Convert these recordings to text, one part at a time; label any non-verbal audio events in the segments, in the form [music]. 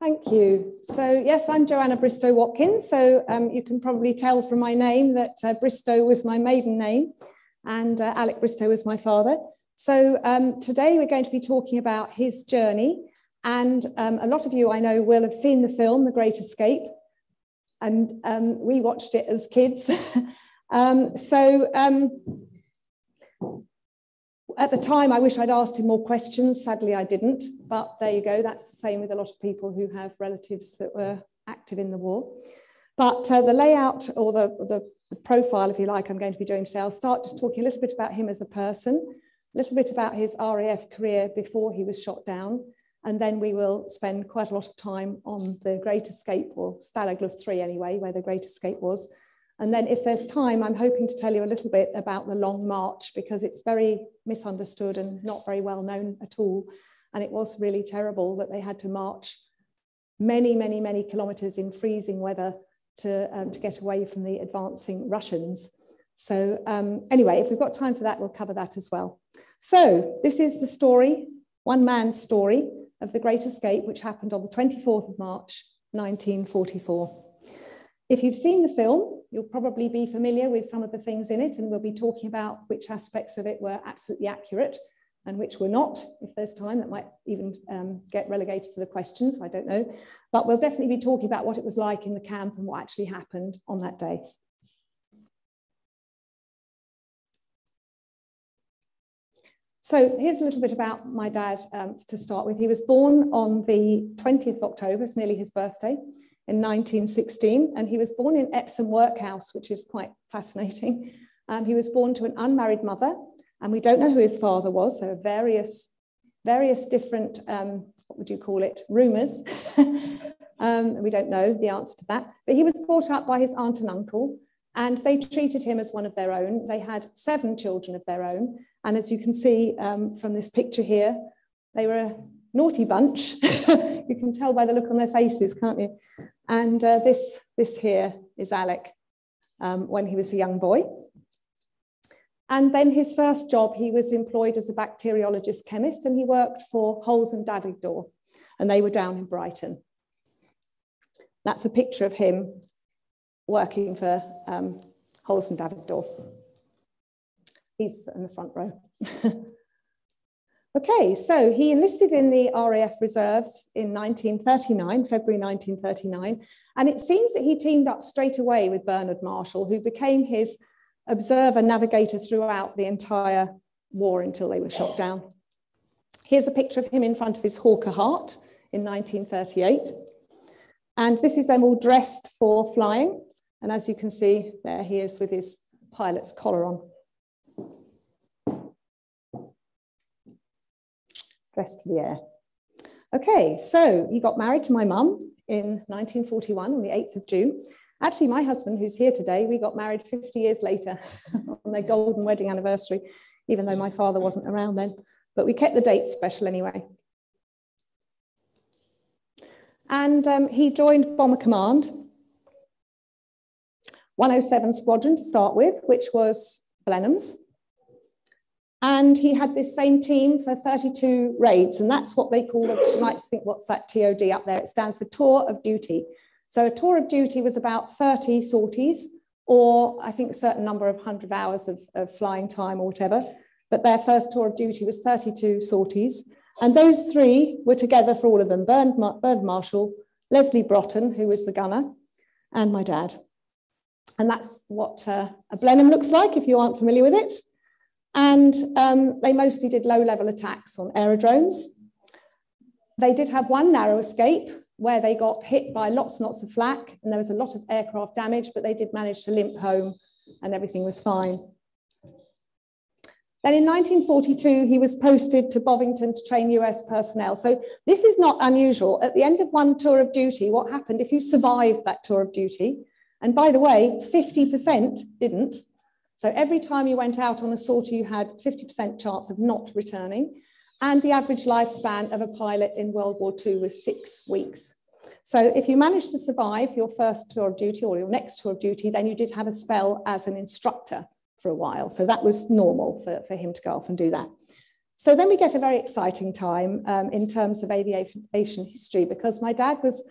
Thank you. So yes, I'm Joanna Bristow Watkins. So um, you can probably tell from my name that uh, Bristow was my maiden name and uh, Alec Bristow was my father. So um, today we're going to be talking about his journey. And um, a lot of you I know will have seen the film, The Great Escape. And um, we watched it as kids. [laughs] Um, so um, at the time, I wish I'd asked him more questions. Sadly, I didn't. But there you go. That's the same with a lot of people who have relatives that were active in the war. But uh, the layout or the, the profile, if you like, I'm going to be doing today, I'll start just talking a little bit about him as a person, a little bit about his RAF career before he was shot down, and then we will spend quite a lot of time on the Great Escape, or Stalag Luft 3 anyway, where the Great Escape was, and then if there's time, I'm hoping to tell you a little bit about the Long March because it's very misunderstood and not very well known at all. And it was really terrible that they had to march many, many, many kilometers in freezing weather to, um, to get away from the advancing Russians. So um, anyway, if we've got time for that, we'll cover that as well. So this is the story, one man's story of the Great Escape, which happened on the 24th of March, 1944. If you've seen the film, you'll probably be familiar with some of the things in it, and we'll be talking about which aspects of it were absolutely accurate and which were not. If there's time, that might even um, get relegated to the questions, I don't know. But we'll definitely be talking about what it was like in the camp and what actually happened on that day. So here's a little bit about my dad um, to start with. He was born on the 20th of October, it's nearly his birthday, in 1916, and he was born in Epsom Workhouse, which is quite fascinating. Um, he was born to an unmarried mother, and we don't know who his father was. There are various, various different, um, what would you call it, rumours. [laughs] um, we don't know the answer to that. But he was brought up by his aunt and uncle, and they treated him as one of their own. They had seven children of their own, and as you can see um, from this picture here, they were a naughty bunch. [laughs] you can tell by the look on their faces, can't you? And uh, this, this here is Alec um, when he was a young boy. And then his first job, he was employed as a bacteriologist chemist and he worked for Halls and Davigborough and they were down in Brighton. That's a picture of him working for um, Halls and Davigborough. He's in the front row. [laughs] Okay, so he enlisted in the RAF reserves in 1939, February 1939, and it seems that he teamed up straight away with Bernard Marshall, who became his observer navigator throughout the entire war until they were shot down. Here's a picture of him in front of his Hawker Hart in 1938. And this is them all dressed for flying. And as you can see, there he is with his pilot's collar on. Dressed for the air. Okay, so he got married to my mum in 1941 on the 8th of June. Actually, my husband, who's here today, we got married 50 years later [laughs] on their golden wedding anniversary, even though my father wasn't around then. But we kept the date special anyway. And um, he joined Bomber Command, 107 Squadron to start with, which was Blenheim's. And he had this same team for 32 raids, and that's what they call it. You might think, what's that TOD up there? It stands for Tour of Duty. So a tour of duty was about 30 sorties, or I think a certain number of hundred hours of, of flying time or whatever. But their first tour of duty was 32 sorties. And those three were together for all of them Bernd, Bernd Marshall, Leslie Broughton, who was the gunner, and my dad. And that's what uh, a Blenheim looks like if you aren't familiar with it. And um, they mostly did low level attacks on aerodromes. They did have one narrow escape where they got hit by lots and lots of flak and there was a lot of aircraft damage, but they did manage to limp home and everything was fine. Then in 1942, he was posted to Bovingdon to train US personnel. So this is not unusual. At the end of one tour of duty, what happened if you survived that tour of duty? And by the way, 50% didn't. So every time you went out on a sortie, you had 50% chance of not returning. And the average lifespan of a pilot in World War II was six weeks. So if you managed to survive your first tour of duty or your next tour of duty, then you did have a spell as an instructor for a while. So that was normal for, for him to go off and do that. So then we get a very exciting time um, in terms of aviation history because my dad was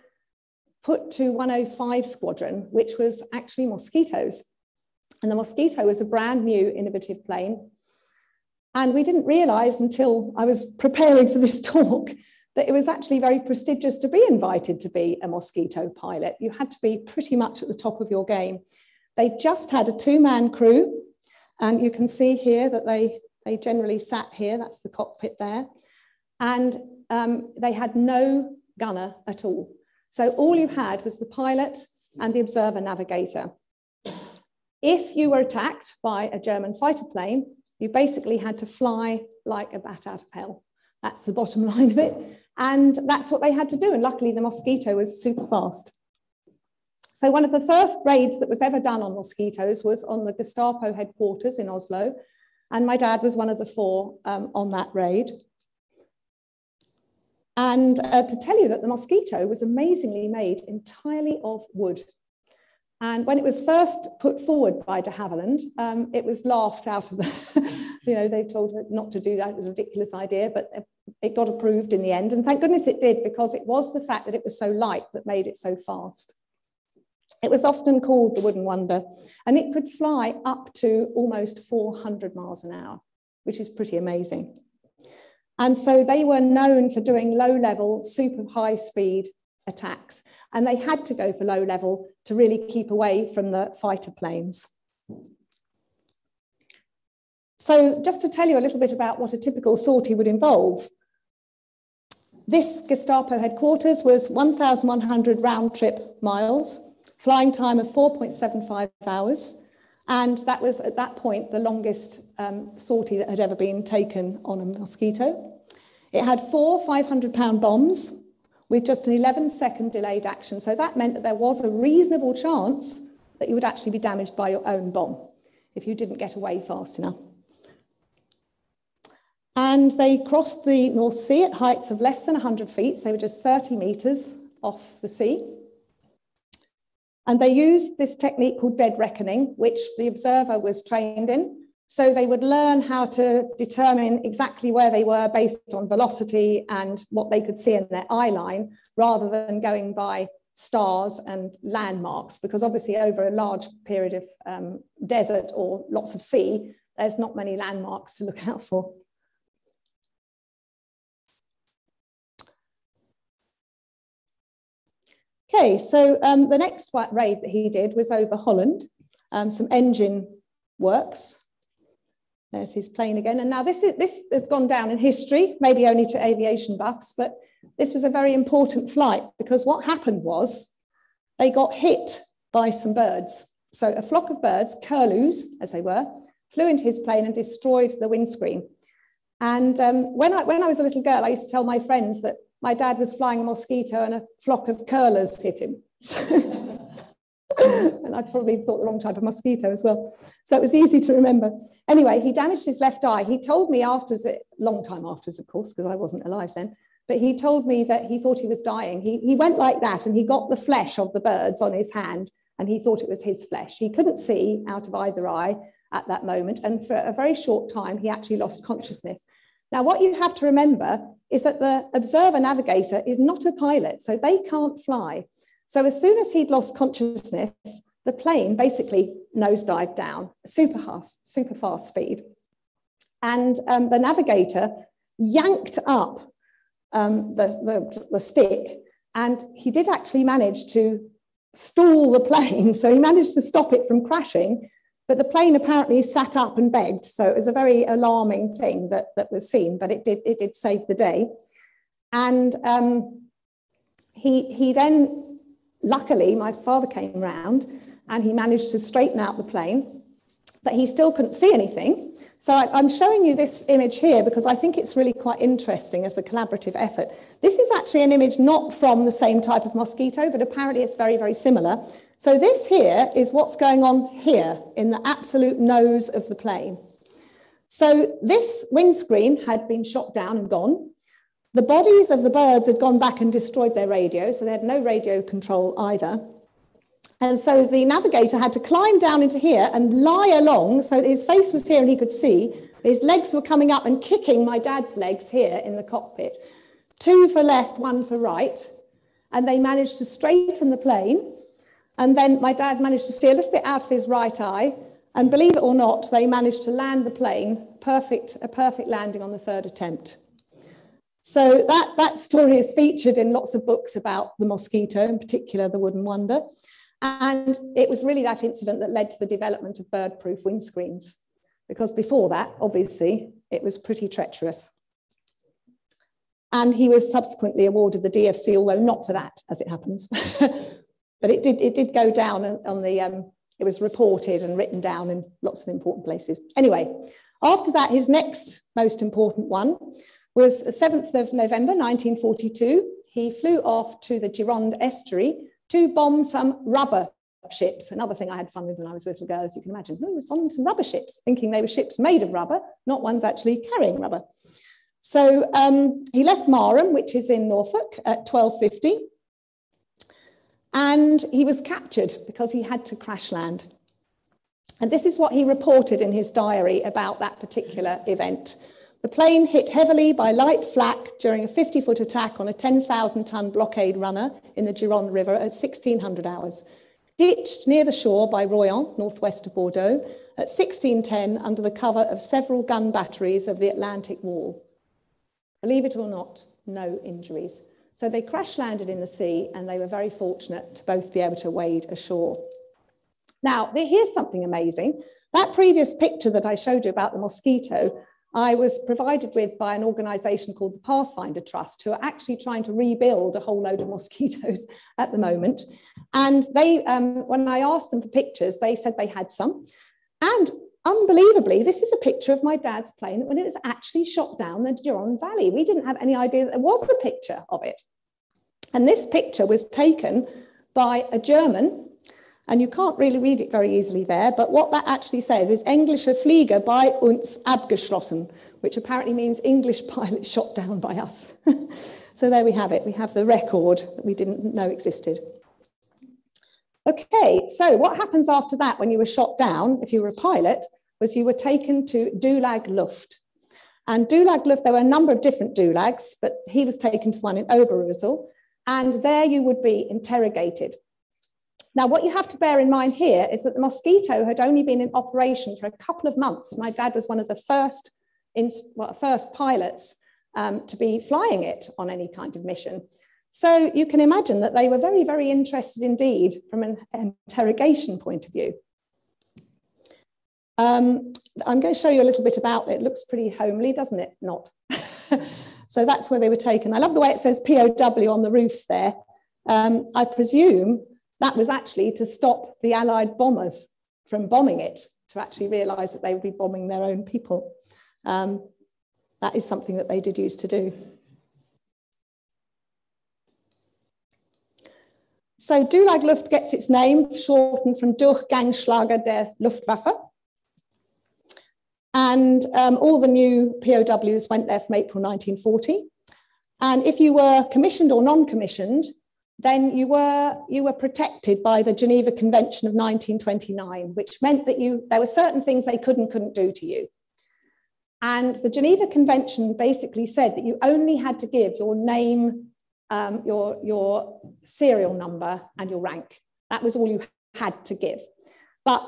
put to 105 Squadron, which was actually Mosquitoes. And the Mosquito was a brand new innovative plane. And we didn't realize until I was preparing for this [laughs] talk that it was actually very prestigious to be invited to be a Mosquito pilot. You had to be pretty much at the top of your game. They just had a two-man crew, and you can see here that they they generally sat here, that's the cockpit there. And um, they had no gunner at all. So all you had was the pilot and the observer navigator. If you were attacked by a German fighter plane, you basically had to fly like a bat out of hell. That's the bottom [laughs] line of it. And that's what they had to do. And luckily, the Mosquito was super fast. So, one of the first raids that was ever done on mosquitoes was on the Gestapo headquarters in Oslo. And my dad was one of the four um, on that raid. And uh, to tell you that the mosquito was amazingly made entirely of wood. And when it was first put forward by de Havilland, um, it was laughed out of the, [laughs] you know, they told her not to do that. It was a ridiculous idea, but it got approved in the end. And thank goodness it did, because it was the fact that it was so light that made it so fast. It was often called the Wooden Wonder, and it could fly up to almost 400 miles an hour, which is pretty amazing. And so they were known for doing low level, super high speed attacks. And they had to go for low level to really keep away from the fighter planes. So just to tell you a little bit about what a typical sortie would involve, this Gestapo headquarters was 1,100 round trip miles flying time of 4.75 hours. And that was at that point the longest um, sortie that had ever been taken on a mosquito. It had four 500 pound bombs with just an 11 second delayed action. So that meant that there was a reasonable chance that you would actually be damaged by your own bomb if you didn't get away fast enough. And they crossed the North Sea at heights of less than 100 feet. So they were just 30 meters off the sea. And they used this technique called dead reckoning, which the observer was trained in. So they would learn how to determine exactly where they were based on velocity and what they could see in their eye line, rather than going by stars and landmarks, because obviously over a large period of um, desert or lots of sea, there's not many landmarks to look [laughs] out for. Okay, so um, the next raid that he did was over Holland, um, some engine works. There's his plane again. And now this, is, this has gone down in history, maybe only to aviation buffs, but this was a very important flight because what happened was they got hit by some birds. So a flock of birds, curlews as they were, flew into his plane and destroyed the windscreen. And um, when, I, when I was a little girl, I used to tell my friends that my dad was flying a mosquito and a flock of curlers hit him. [laughs] [laughs] and I probably thought the wrong type of mosquito as well. So it was easy to remember. Anyway, he damaged his left eye. He told me afterwards, a long time afterwards, of course, because I wasn't alive then, but he told me that he thought he was dying. He, he went like that and he got the flesh of the birds on his hand and he thought it was his flesh. He couldn't see out of either eye at that moment. And for a very short time, he actually lost consciousness. Now, what you have to remember is that the observer navigator is not a pilot, so they can't fly. So as soon as he'd lost consciousness, the plane basically nosedived down, super fast, super fast speed. And um, the navigator yanked up um, the, the, the stick, and he did actually manage to stall the plane. [laughs] So he managed to stop it from crashing but the plane apparently sat up and begged. So it was a very alarming thing that, that was seen, but it did, it did save the day. And um, he, he then, luckily, my father came round and he managed to straighten out the plane, but he still couldn't see anything. So I, am showing you this image here because I think it's really quite interesting as a collaborative effort. This is actually an image not from the same type of mosquito, but apparently it's very, very similar. So this here is what's going on here in the absolute nose of the plane. So this windscreen had been shot down and gone. The bodies of the birds had gone back and destroyed their radio, so they had no radio control either. And so the navigator had to climb down into here and lie along, so his face was here and he could see, His legs were coming up and kicking my dad's legs here in the cockpit. Two for left, one for right. And they managed to straighten the plane. And then my dad managed to see a little bit out of his right eye. And believe it or not, they managed to land the plane, perfect, a perfect landing on the third attempt. So that, that story is featured in lots of books about the mosquito, in particular the Wooden Wonder. And it was really that incident that led to the development of bird-proof windscreens, because before that, obviously, it was pretty treacherous. And he was subsequently awarded the DFC, although not for that, as it happens. [laughs] but it did, it did go down on the, um, it was reported and written down in lots of important places. Anyway, after that, his next most important one was the 7th of November 1942. He flew off to the Gironde estuary to bomb some rubber ships. Another thing I had fun with when I was a little girl, as you can imagine. I was bombing some rubber ships, thinking they were ships made of rubber, not ones actually carrying rubber. So um, he left Marham, which is in Norfolk, at 12.50. And he was captured because he had to crash land. And this is what he reported in his diary about that particular event. The plane hit heavily by light flak during a 50 foot attack on a 10,000 ton blockade runner in the Gironde River at 1600 hours. Ditched near the shore by Royan, northwest of Bordeaux, at 1610 under the cover of several gun batteries of the Atlantic Wall. Believe it or not, no injuries. So they crash landed in the sea and they were very fortunate to both be able to wade ashore. Now, here's something amazing. That previous picture that I showed you about the mosquito I was provided with by an organization called the Pathfinder Trust, who are actually trying to rebuild a whole load of mosquitoes [laughs] at the moment. And they, um, when I asked them for pictures, they said they had some. And unbelievably, this is a picture of my dad's plane when it was actually shot down the Gironde Valley. We didn't have any idea that there was a picture of it. And this picture was taken by a German and you can't really read it very easily there, but what that actually says is Englische Flieger bei uns abgeschlossen, which apparently means English [laughs] pilot shot down by us. [laughs] so there we have it. We have the record that we didn't know existed. Okay, so what happens after that when you were shot down, if you were a pilot, was you were taken to Dulag Luft. And Dulag Luft, there were a number of different Dulags, but he was taken to one in Oberursel. And there you would be interrogated now, what you have to bear in mind here is that the Mosquito had only been in operation for a couple of months. My dad was one of the first, in, well, first pilots um, to be flying it on any kind of mission. So you can imagine that they were very, very interested indeed from an interrogation point of view. Um, I'm going to show you a little bit about it. It looks pretty homely, doesn't it? Not. [laughs] so that's where they were taken. I love the way it says POW on the roof there. Um, I presume that was actually to stop the Allied bombers from bombing it, to actually realize that they would be bombing their own people. Um, that is something that they did use to do. So Dulag Luft gets its name, shortened from Durchgangslager der Luftwaffe. And um, all the new POWs went there from April 1940. And if you were commissioned or non-commissioned, then you were you were protected by the Geneva Convention of 1929, which meant that you there were certain things they could and couldn't do to you. And the Geneva Convention basically said that you only had to give your name, um, your, your serial number, and your rank. That was all you had to give. But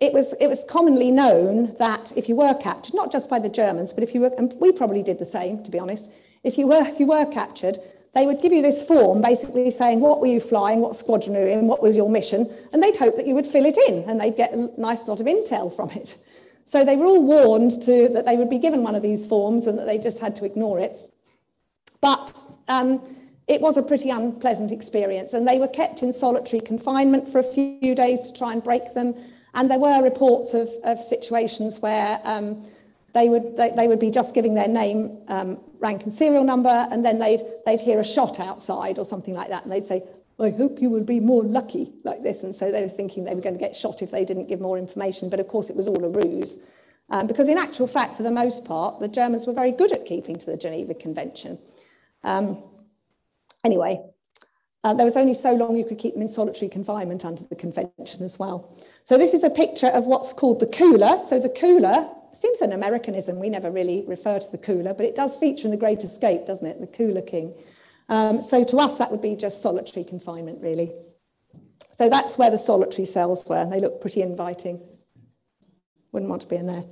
it was, it was commonly known that if you were captured, not just by the Germans, but if you were, and we probably did the same, to be honest, if you were, if you were captured, they would give you this form basically saying what were you flying, what squadron were you in, what was your mission, and they'd hope that you would fill it in and they'd get a nice lot of intel from it. So they were all warned to, that they would be given one of these forms and that they just had to ignore it. But um, it was a pretty unpleasant experience, and they were kept in solitary confinement for a few days to try and break them. And there were reports of, of situations where um, they would they, they would be just giving their name, um, rank and serial number, and then they'd they'd hear a shot outside or something like that, and they'd say, "I hope you will be more lucky like this." And so they were thinking they were going to get shot if they didn't give more information, but of course it was all a ruse. Um, because in actual fact, for the most part, the Germans were very good at keeping to the Geneva Convention. Um, anyway, uh, there was only so long you could keep them in solitary confinement under the convention as well. So this is a picture of what's called the cooler. So the cooler seems an Americanism. We never really refer to the cooler, but it does feature in The Great Escape, doesn't it? The cooler king. Um, so to us, that would be just solitary confinement, really. So that's where the solitary cells were, and they look pretty inviting. Wouldn't want to be in there.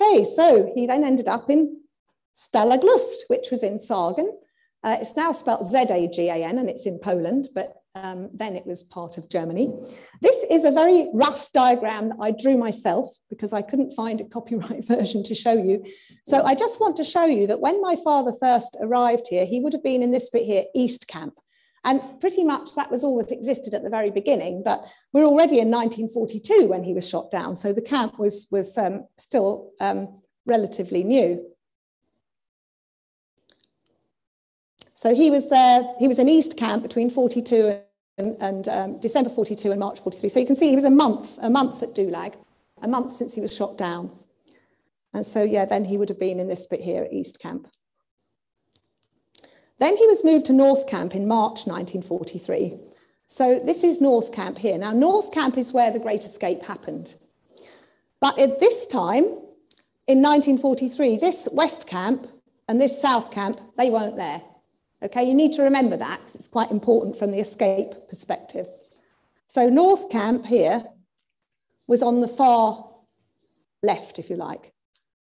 Okay, so he then ended up in Stalag Luft, which was in Sagan. Uh, it's now spelled Z-A-G-A-N, and it's in Poland, but um, then it was part of Germany. This is a very rough diagram that I drew myself because I couldn't find a copyright [laughs] version to show you. So I just want to show you that when my father first arrived here, he would have been in this bit here, East Camp. And pretty much that was all that existed at the very beginning, but we're already in 1942 when he was shot down. So the camp was, was um, still um, relatively new. So he was there, he was in East Camp between 42 and, um, December 42 and March 43. So you can see he was a month, a month at Dulag, a month since he was shot down. And so, yeah, then he would have been in this bit here at East Camp. Then he was moved to North Camp in March 1943. So this is North Camp here. Now, North Camp is where the Great Escape happened. But at this time, in 1943, this West Camp and this South Camp, they weren't there. Okay, you need to remember that because it's quite important from the escape perspective. So North Camp here was on the far left, if you like,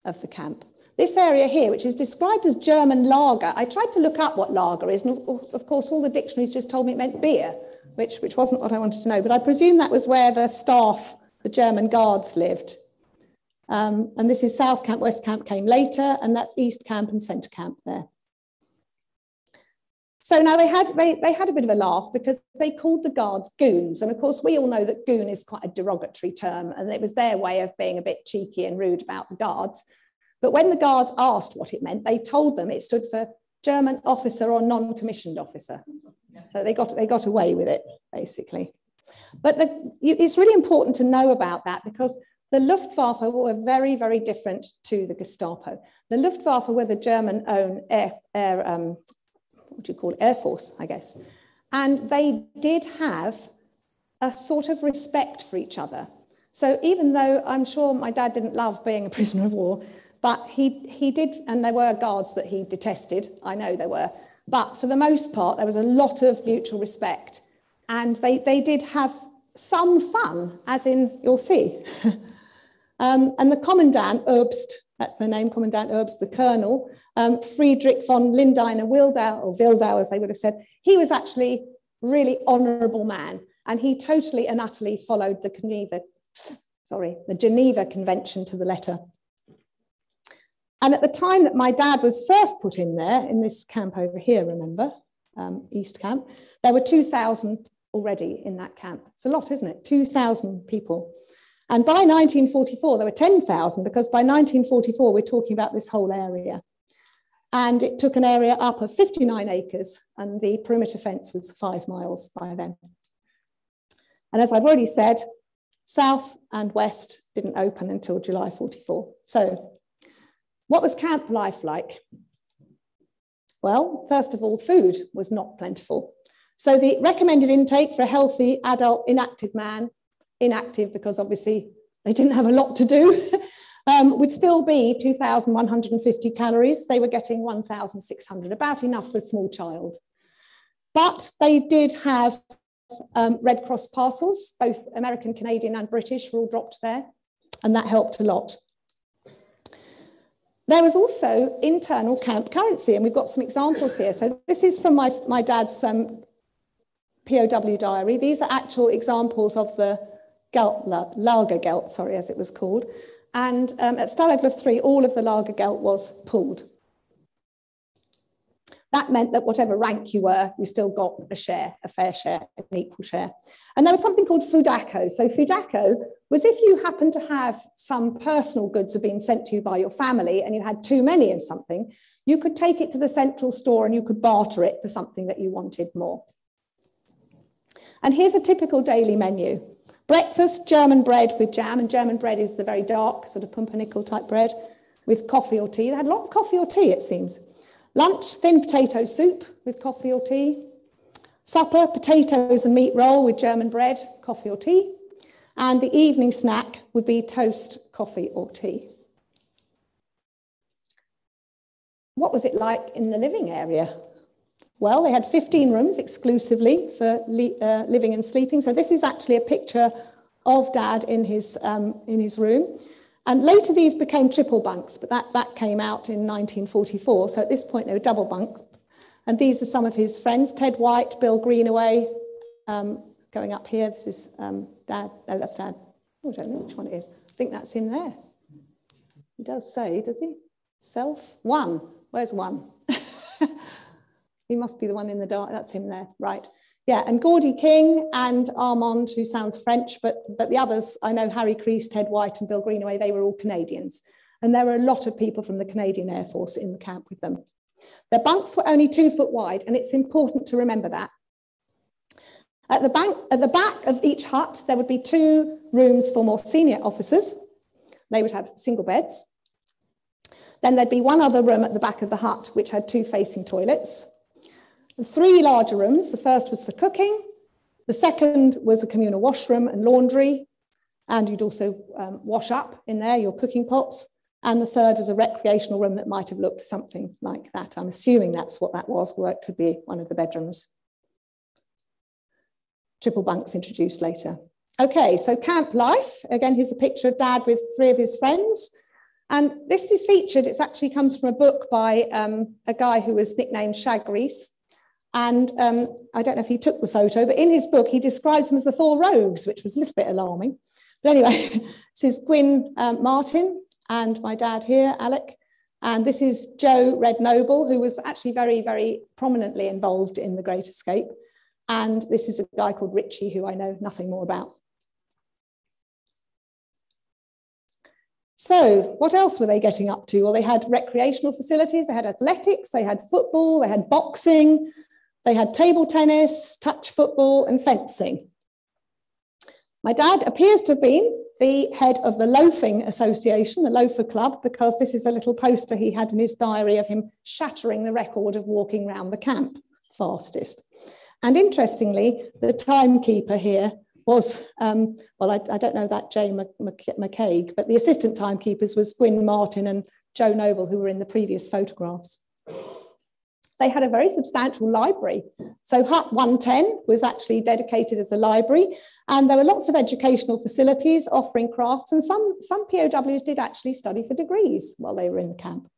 of the camp. This area here, which is described as German lager, I tried to look up what lager is, and of course all the dictionaries just told me it meant beer, which, which wasn't what I wanted to know, but I presume that was where the staff, the German guards lived. Um, and this is South Camp, West Camp came later, and that's East Camp and Centre Camp there. So now they had they, they had a bit of a laugh because they called the guards goons. And of course, we all know that goon is quite a derogatory term, and it was their way of being a bit cheeky and rude about the guards. But when the guards asked what it meant, they told them it stood for German officer or non-commissioned officer. So they got, they got away with it, basically. But the, it's really important to know about that because the Luftwaffe were very, very different to the Gestapo. The Luftwaffe were the German own air, air um, what you call Air Force, I guess. And they did have a sort of respect for each other. So even though I'm sure my dad didn't love being a [laughs] prisoner of war, but he, he did, and there were guards that he detested, I know there were, but for the most part, there was a lot of mutual respect. And they, they did have some fun, as in, you'll see. [laughs] um, and the Commandant, Oberst, that's the name, Commandant Oberst, the colonel, um, Friedrich von Lindeiner Wildau, or Wildau as they would have said, he was actually really honourable man. And he totally and utterly followed the Geneva, sorry, the Geneva Convention to the letter. And at the time that my dad was first put in there, in this camp over here, remember, um, East Camp, there were 2,000 already in that camp. It's a lot, isn't it? 2,000 people. And by 1944, there were 10,000 because by 1944, we're talking about this whole area. And it took an area up of 59 acres, and the perimeter fence was five miles by then. And as I've already said, south and west didn't open until July 44. So what was camp life like? Well, first of all, food was not plentiful. So the recommended intake for a healthy adult inactive man, inactive because obviously they didn't have a lot to do, [laughs] um, would still be 2,150 calories. They were getting 1,600, about enough for a small child. But they did have um, Red Cross parcels, both American, Canadian and British were all dropped there, and that helped a lot. There was also internal camp currency, and we've got some examples here. So this is from my, my dad's um, POW diary. These are actual examples of the Gelt, Lagergeld, sorry, as it was called. And um, at Stalag Luft 3, all of the Lagergeld was pulled. That meant that whatever rank you were, you still got a share, a fair share, an equal share. And there was something called Foodacco. So Foodacco was if you happened to have some personal goods have been sent to you by your family and you had too many of something, you could take it to the central store and you could barter it for something that you wanted more. And here's a typical daily menu. Breakfast, German bread with jam, and German bread is the very dark, sort of pumpernickel type bread with coffee or tea. They had a lot of coffee or tea, it seems. Lunch, thin potato soup with coffee or tea. Supper, potatoes and meat roll with German bread, coffee or tea. And the evening snack would be toast, coffee, or tea. What was it like in the living area? Well, they had 15 rooms exclusively for uh, living and sleeping. So this is actually a picture of Dad in his, um, in his room. And later these became triple bunks, but that, that came out in 1944. So at this point they were double bunks. And these are some of his friends, Ted White, Bill Greenaway, um, going up here. This is um, Dad. No, that's Dad. Oh, I don't know which one it is. I think that's in there. He does say, does he? Self? One. Where's one? [laughs] he must be the one in the dark. That's him there. Right. Yeah, and Gordy King and Armand, who sounds French, but, but the others, I know Harry Crease, Ted White, and Bill Greenaway, they were all Canadians. And there were a lot of people from the Canadian Air Force in the camp with them. Their bunks were only two foot wide, and it's important to remember that. At the, bank, at the back of each hut, there would be two rooms for more senior officers. They would have single beds. Then there'd be one other room at the back of the hut, which had two facing toilets three larger rooms. The first was for cooking. The second was a communal washroom and laundry. And you'd also um, wash up in there your cooking pots. And the third was a recreational room that might have looked something like that. I'm assuming that's what that was, although it could be one of the bedrooms. Triple bunks introduced later. Okay, so camp life. Again, here's a picture of dad with three of his friends. And this is featured, it actually comes from a book by um, a guy who was nicknamed Shag Rees. And um, I don't know if he took the photo, but in his book, he describes them as the four rogues, which was a little bit alarming. But anyway, [laughs] this is Gwyn um, Martin and my dad here, Alec. And this is Joe Red Noble, who was actually very, very prominently involved in the Great Escape. And this is a guy called Richie, who I know nothing more about. So, what else were they getting up to? Well, they had recreational facilities, they had athletics, they had football, they had boxing, they had table tennis, touch football, and fencing. My dad appears to have been the head of the Loafing Association, the Loafer Club, because this is a little poster he had in his diary of him shattering the record of walking around the camp fastest. And interestingly, the timekeeper here was, um, well, I, I, don't know that Jay McCaig, but the assistant timekeepers was Gwyn Martin and Joe Noble, who were in the previous photographs they had a very substantial library. So Hut 110 was actually dedicated as a library, and there were lots of educational facilities offering crafts, and some, some POWs did actually study for degrees while they were in the camp.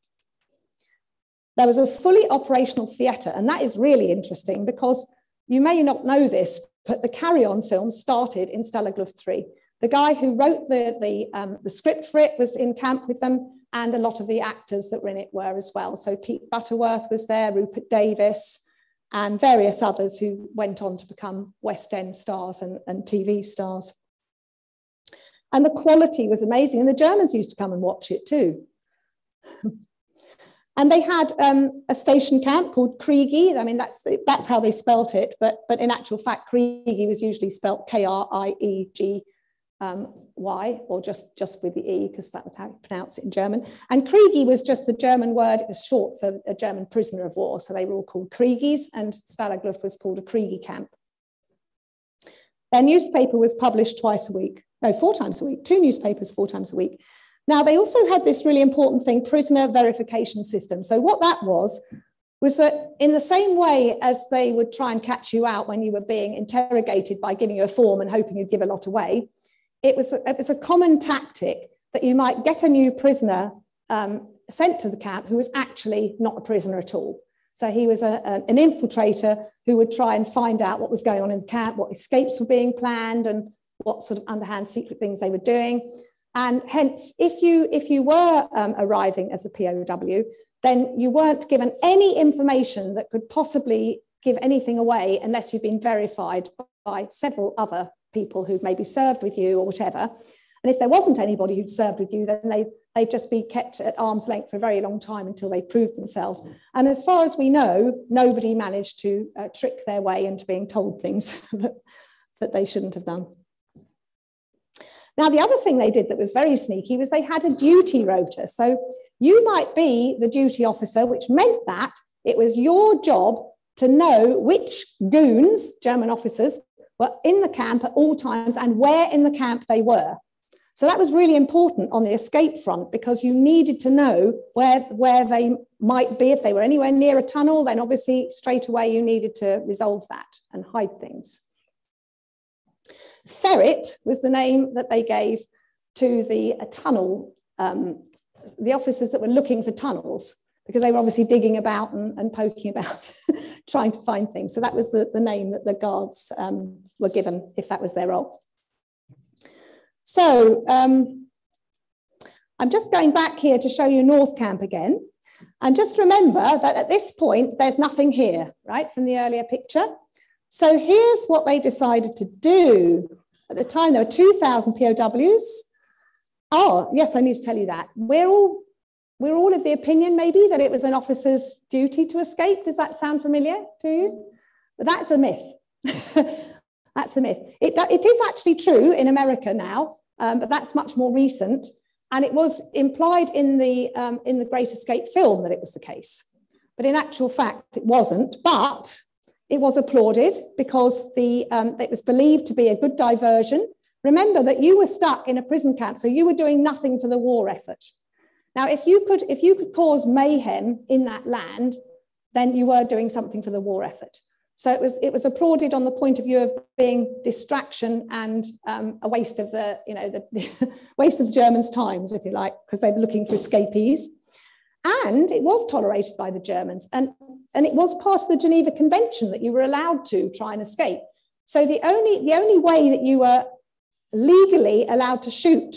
There was a fully operational theatre, and that is really interesting because you may not know this, but the Carry On film started in Stalag 3. The guy who wrote the, the, um, the script for it was in camp with them, and a lot of the actors that were in it were as well. So Pete Butterworth was there, Rupert Davies, and various others who went on to become West End stars and, and TV stars. And the quality was amazing, and the Germans used to come and watch it too. [laughs] and they had um, a station camp called Kriegi. I mean, that's that's how they spelt it, but but in actual fact, Kriegi was usually spelt K R I E G um, Y, or just, just with the E, because that was how you pronounce it in German. And Kriegi was just the German word, it was short for a German prisoner of war. So they were all called Kriegis, and Stalag was called a Kriegi camp. Their newspaper was published twice a week, no, four times a week, two newspapers four times a week. Now, they also had this really important thing, prisoner verification system. So what that was, was that in the same way as they would try and catch you out when you were being interrogated by giving you a form and hoping you'd give a lot away, it was, it was a common tactic that you might get a new prisoner um, sent to the camp who was actually not a prisoner at all. So he was a, a, an infiltrator who would try and find out what was going on in the camp, what escapes were being planned, and what sort of underhand secret things they were doing. And hence, if you if you were um, arriving as a POW, then you weren't given any information that could possibly give anything away unless you've been verified by several other people who'd maybe served with you or whatever. And if there wasn't anybody who'd served with you, then they, they'd just be kept at arm's length for a very long time until they proved themselves. And as far as we know, nobody managed to uh, trick their way into being told things [laughs] that, that they shouldn't have done. Now, the other thing they did that was very sneaky was they had a duty rota. So you might be the duty officer, which meant that it was your job to know which goons, German officers, were in the camp at all times and where in the camp they were. So that was really important on the escape front because you needed to know where, where they might be. If they were anywhere near a tunnel, then obviously straight away you needed to resolve that and hide things. Ferret was the name that they gave to the tunnel, um, the officers that were looking for tunnels because they were obviously digging about and, and poking about, [laughs] trying to find things. So that was the, the name that the guards um, were given if that was their role. So um, I'm just going back here to show you North Camp again. And just remember that at this point, there's nothing here, right, from the earlier picture. So here's what they decided to do. At the time, there were 2,000 POWs. Oh, yes, I need to tell you that. We're all, we're all of the opinion, maybe, that it was an officer's duty to escape. Does that sound familiar to you? But that's a myth. [laughs] That's a myth. It, it is actually true in America now, um, but that's much more recent. And it was implied in the, um, in the Great Escape film that it was the case. But in actual fact, it wasn't. But it was applauded because the, um, it was believed to be a good diversion. Remember that you were stuck in a prison camp, so you were doing nothing for the war effort. Now, if you could, if you could cause mayhem in that land, then you were doing something for the war effort. So it was, it was applauded on the point of view of being distraction and um, a waste of the, you know, the, [laughs] waste of the Germans' times, if you like, because they were looking for escapees. And it was tolerated by the Germans. And, and it was part of the Geneva Convention that you were allowed to try and escape. So the only, the only way that you were legally allowed to shoot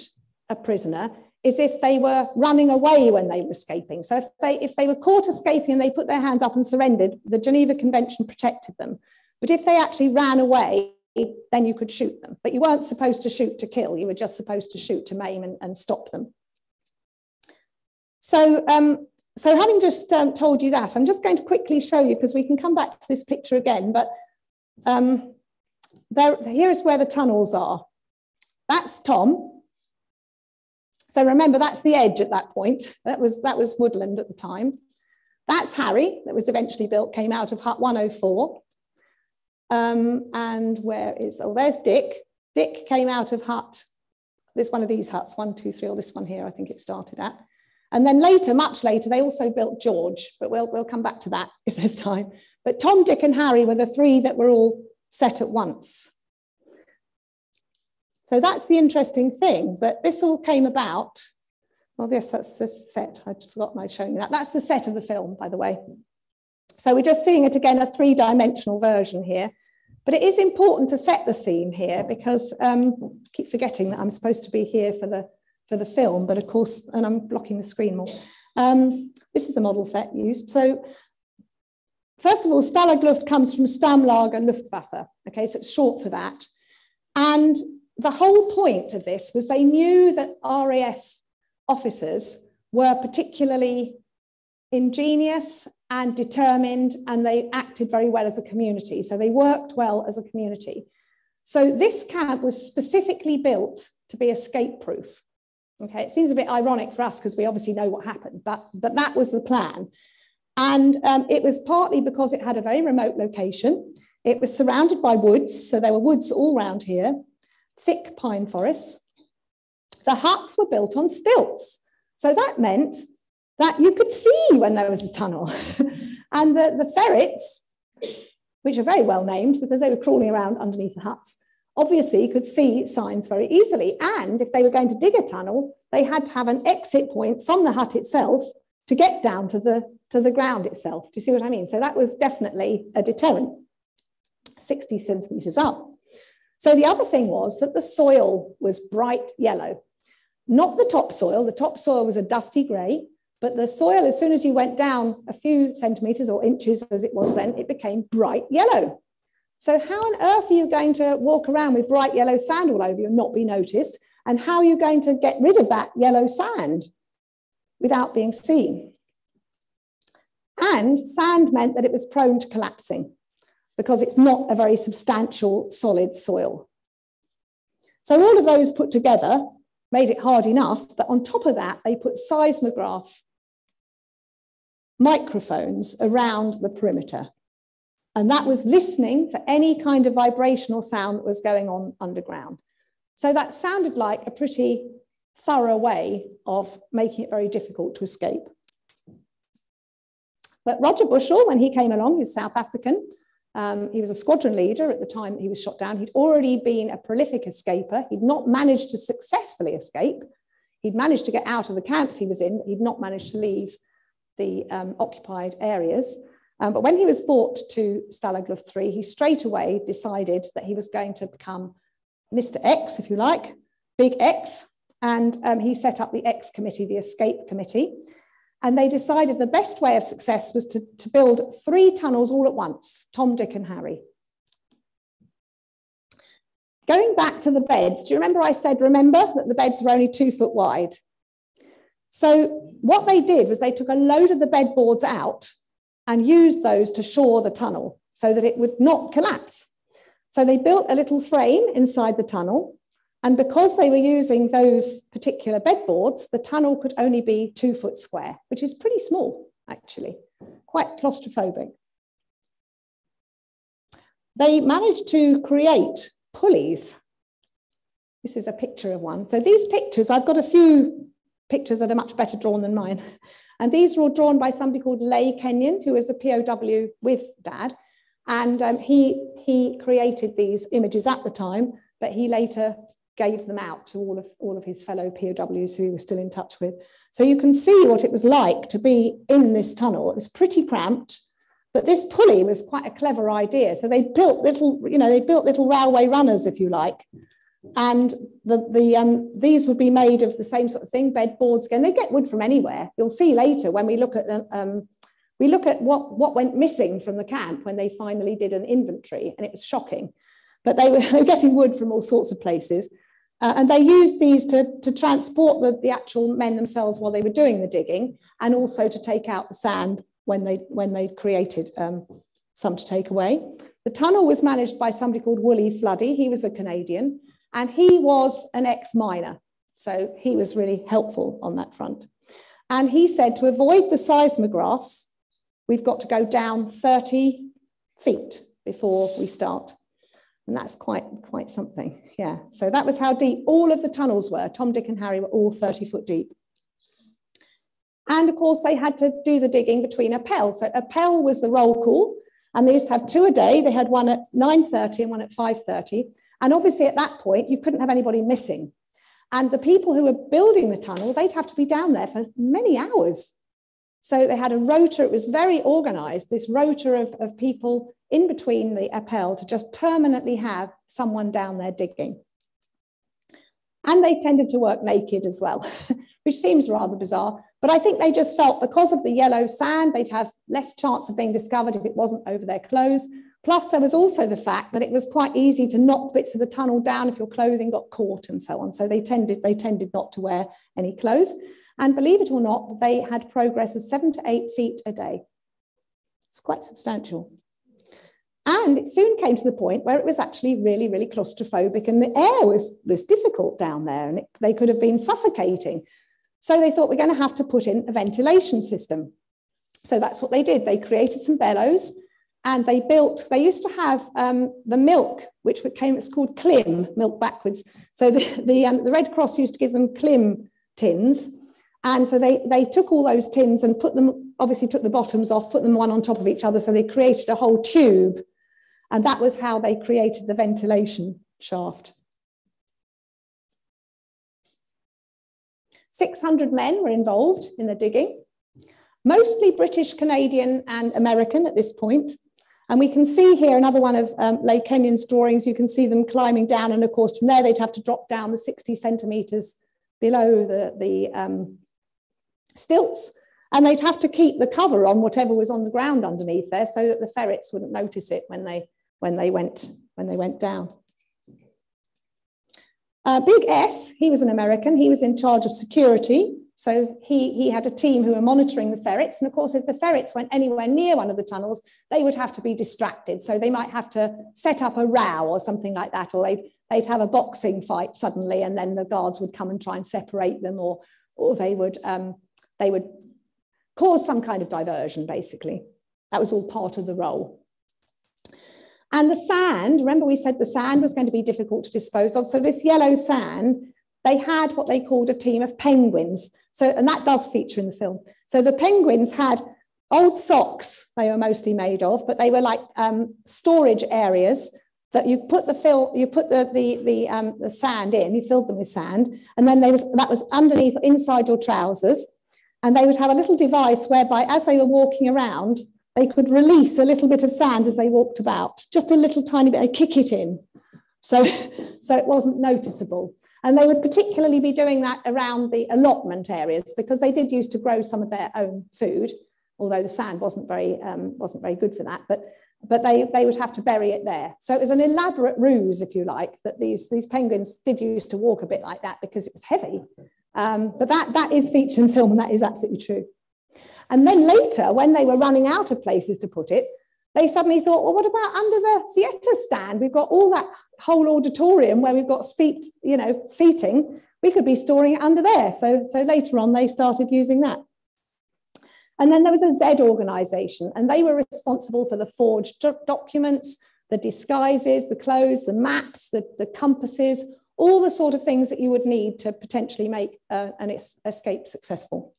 a prisoner is if they were running away when they were escaping. So if they, if they were caught escaping and they put their hands up and surrendered, the Geneva Convention protected them. But if they actually ran away, then you could shoot them. But you weren't supposed to shoot to kill, you were just supposed to shoot to maim and, and stop them. So, um, so having just um, told you that, I'm just going to quickly show you, because we can come back to this picture again, but um, there, here's where the tunnels are. That's Tom, so remember, that's the edge at that point. That was, that was woodland at the time. That's Harry, that was eventually built, came out of Hut 104. Um, and where is, oh, there's Dick. Dick came out of Hut, this one of these huts, one, two, three, or this one here, I think it started at. And then later, much later, they also built George, but we'll, we'll come back to that [laughs] if there's time. But Tom, Dick, and Harry were the three that were all set at once. So that's the interesting thing, that this all came about. Well, yes, that's the set. I forgot my showing that. That's the set of the film, by the way. So we're just seeing it again, a three-dimensional version here. But it is important to set the scene here because um, I keep forgetting that I'm supposed to be here for the, for the film, but of course, and I'm blocking the screen more. Um, this is the model set used. So first of all, Stalag Luft comes from Stammlager Luftwaffe. Okay, so it's short for that. And the whole point of this was they knew that RAF officers were particularly ingenious and determined, and they acted very well as a community. So they worked well as a community. So this camp was specifically built to be escape proof. Okay, it seems a bit ironic for us because we obviously know what happened, but, but that was the plan. And um, it was partly because it had a very remote location. It was surrounded by woods, so there were woods all around here thick pine forests. The huts were built on stilts. So that meant that you could see when there was a tunnel. [laughs] and the, the ferrets, which are very well named because they were crawling around underneath the huts, obviously could see signs very easily. And if they were going to dig a tunnel, they had to have an exit point from the hut itself to get down to the, to the ground itself. Do you see what I mean? So that was definitely a deterrent, 60 centimeters up. So the other thing was that the soil was bright yellow, not the topsoil. The topsoil was a dusty grey, but the soil, as soon as you went down a few centimetres or inches as it was then, it became bright yellow. So how on earth are you going to walk around with bright yellow sand all over you and not be noticed? And how are you going to get rid of that yellow sand without being seen? And sand meant that it was prone to collapsing because it's not a very substantial solid soil. So all of those put together made it hard enough, but on top of that, they put seismograph microphones around the perimeter. And that was listening for any kind of vibrational sound that was going on underground. So that sounded like a pretty thorough way of making it very difficult to escape. But Roger Bushell, when he came along, he's South African, um, he was a squadron leader at the time he was shot down. He'd already been a prolific escaper. He'd not managed to successfully escape. He'd managed to get out of the camps he was in, but he'd not managed to leave the um, occupied areas. Um, but when he was brought to Stalag Luft 3, he straight away decided that he was going to become Mr. X, if you like, Big X. And um, he set up the X committee, the escape committee. And they decided the best way of success was to, to build three tunnels all at once Tom, Dick, and Harry. Going back to the beds, do you remember I said, remember that the beds were only two foot wide? So, what they did was they took a load of the bed boards out and used those to shore the tunnel so that it would not collapse. So, they built a little frame inside the tunnel and because they were using those particular bedboards, the tunnel could only be two foot square, which is pretty small, actually, quite claustrophobic. They managed to create pulleys. This is a picture of one. So these pictures, I've got a few pictures that are much better drawn than mine. [laughs] And these were all drawn by somebody called Ley Kenyon, who was a POW with Dad. And um, he, he created these images at the time, but he later gave them out to all of, all of his fellow POWs who he was still in touch with. So you can see what it was like to be in this tunnel. It was pretty cramped, but this pulley was quite a clever idea. So they built little, you know, they built little railway runners, if you like. And the, the, um, these would be made of the same sort of thing, bed boards again. They get wood from anywhere. You'll see later when we look at um, we look at what, what went missing from the camp when they finally did an inventory, and it was shocking. But they were, [laughs] they were getting wood from all sorts of places. Uh, and they used these to, to transport the, the actual men themselves while they were doing the digging and also to take out the sand when they, when they created um, some to take away. The tunnel was managed by somebody called Wally Floody. He was a Canadian and he was an ex-miner. So he was really helpful on that front. And he said to avoid the seismographs, we've got to go down 30 feet before we start. And that's quite, quite something. Yeah. So that was how deep all of the tunnels were. Tom, Dick, and Harry were all 30 foot deep. And of course, they had to do the digging between Appel. So Appel was the roll call, and they used to have two a day. They had one at 9.30 and one at 5.30. And obviously, at that point, you couldn't have anybody missing. And the people who were building the tunnel, they'd have to be down there for many hours. So they had a rota, it was very organized, this rota of, of people in between the appel to just permanently have someone down there digging. And they tended to work naked as well, [laughs] which seems rather bizarre. But I think they just felt because of the yellow sand, they'd have less chance of being discovered if it wasn't over their clothes. Plus, there was also the fact that it was quite easy to knock bits of the tunnel down if your clothing got caught and so on. So they tended, they tended not to wear any clothes. And believe it or not, they had progress of seven to eight feet a day. It's quite substantial. And it soon came to the point where it was actually really, really claustrophobic and the air was, was difficult down there and it, they could have been suffocating. So they thought we're going to have to put in a ventilation system. So that's what they did. They created some bellows and they built, they used to have um, the milk, which became, it's called Klim, milk backwards. So the, the, um, the Red Cross used to give them Klim tins. And so they, they took all those tins and put them, obviously took the bottoms off, put them one on top of each other. So they created a whole tube and that was how they created the ventilation shaft. 600 men were involved in the digging, mostly British, Canadian, and American at this point. And we can see here another one of um, Ley Kenyon's drawings. You can see them climbing down. And of course, from there, they'd have to drop down the 60 centimeters below the, the um, stilts. And they'd have to keep the cover on whatever was on the ground underneath there so that the ferrets wouldn't notice it when they when they went, when they went down. Uh, Big S, he was an American. He was in charge of security. So he, he had a team who were monitoring the ferrets. And of course, if the ferrets went anywhere near one of the tunnels, they would have to be distracted. So they might have to set up a row or something like that, or they'd, they'd have a boxing fight suddenly, and then the guards would come and try and separate them, or, or they, would, um, they would cause some kind of diversion, basically. That was all part of the role. And the sand, remember we said the sand was going to be difficult to dispose of. So this yellow sand, they had what they called a team of penguins. So, and that does feature in the film. So the penguins had old socks, they were mostly made of, but they were like um, storage areas that you put the fill, you put the the the, um, the sand in, you filled them with sand, and then they was that was underneath inside your trousers, and they would have a little device whereby, as they were walking around, they could release a little bit of sand as they walked about, just a little tiny bit, they kick it in, so [laughs] so it wasn't noticeable. And they would particularly be doing that around the allotment areas because they did used to grow some of their own food, although the sand wasn't very um, wasn't very good for that, but but they, they would have to bury it there. So it was an elaborate ruse, if you like, that these, these penguins did used to walk a bit like that because it was heavy. Um, but that, that is featured in film and that is absolutely true. And then later, when they were running out of places to put it, they suddenly thought, well, what about under the theatre stand? We've got all that whole auditorium where we've got you know, seating. We could be storing it under there. So, so later on, they started using that. And then there was a Z organization, and they were responsible for the forged do documents, the disguises, the clothes, the maps, the, the compasses, all the sort of things that you would need to potentially make uh, an es escape successful.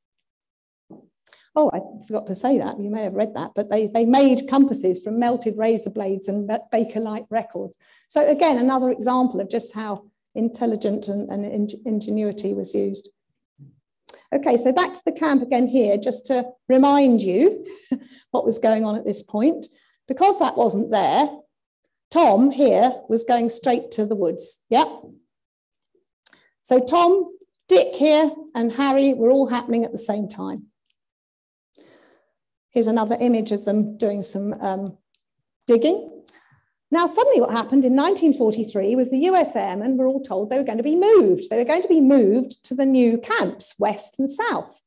Oh, I forgot to say that. You may have read that, but they, they made compasses from melted razor blades and Bakelite records. So again, another example of just how intelligent and, and ingenuity was used. Okay, so back to the camp again here, just to remind you [laughs] what was going on at this point. Because that wasn't there, Tom here was going straight to the woods. Yep. So Tom, Dick here, and Harry were all happening at the same time. Here's another image of them doing some um, digging. Now, suddenly what happened in 1943 was the US airmen were all told they were going to be moved. They were going to be moved to the new camps, west and south.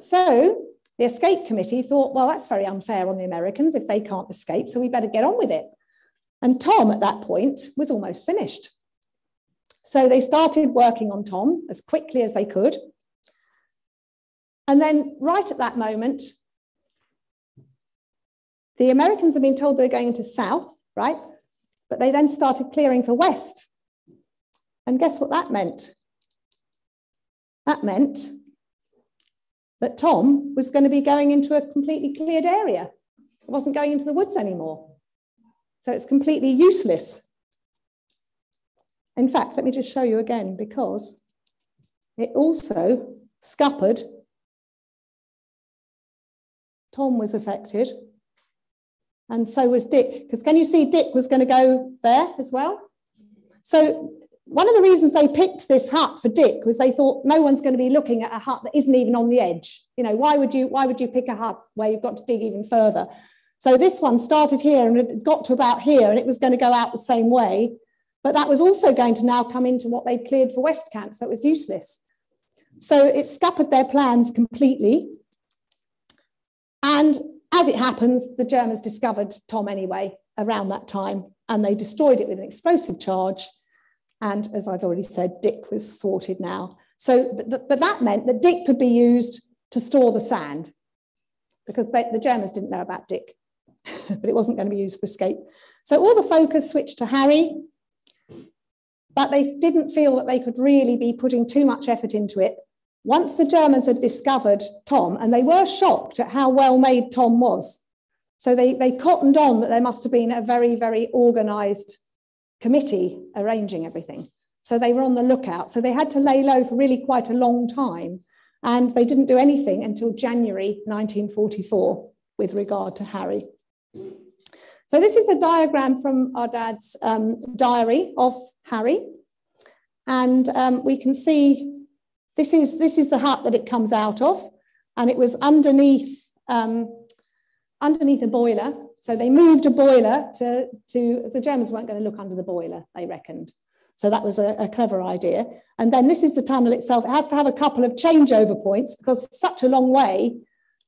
So the escape committee thought, well, that's very unfair on the Americans if they can't escape, so we better get on with it. And Tom at that point was almost finished. So they started working on Tom as quickly as they could. And then right at that moment, the Americans had been told they were going into south, right? But they then started clearing for west. And guess what that meant? That meant that Tom was going to be going into a completely cleared area. It wasn't going into the woods anymore. So it's completely useless. In fact, let me just show you again because it also scuppered. Tom was affected and so was Dick. Because can you see Dick was going to go there as well? So one of the reasons they picked this hut for Dick was they thought no one's going to be looking at a hut that isn't even on the edge. You know, why would you why would you pick a hut where you've got to dig even further? So this one started here and it got to about here and it was going to go out the same way. But that was also going to now come into what they'd cleared for West Camp, so it was useless. So it scuppered their plans completely. And as it happens, the Germans discovered Tom anyway around that time, and they destroyed it with an explosive charge. And as I've already said, Dick was thwarted now. So, but, but that meant that Dick could be used to store the sand because they, the Germans didn't know about Dick, [laughs] but it wasn't going to be used for escape. So all the focus switched to Harry, but they didn't feel that they could really be putting too much effort into it once the Germans had discovered Tom, and they were shocked at how well made Tom was. So they, they cottoned on that there must have been a very, very organized committee arranging everything. So they were on the lookout. So they had to lay low for really quite a long time. And they didn't do anything until January 1944 with regard to Harry. So this is a diagram from our dad's um, diary of Harry. And um, we can see this is, this is the hut that it comes out of, and it was underneath, um, underneath a boiler. So they moved a boiler to, to, the Germans weren't going to look under the boiler, they reckoned. So that was a, a, clever idea. And then this is the tunnel itself. It has to have a couple of changeover points because it's such a long way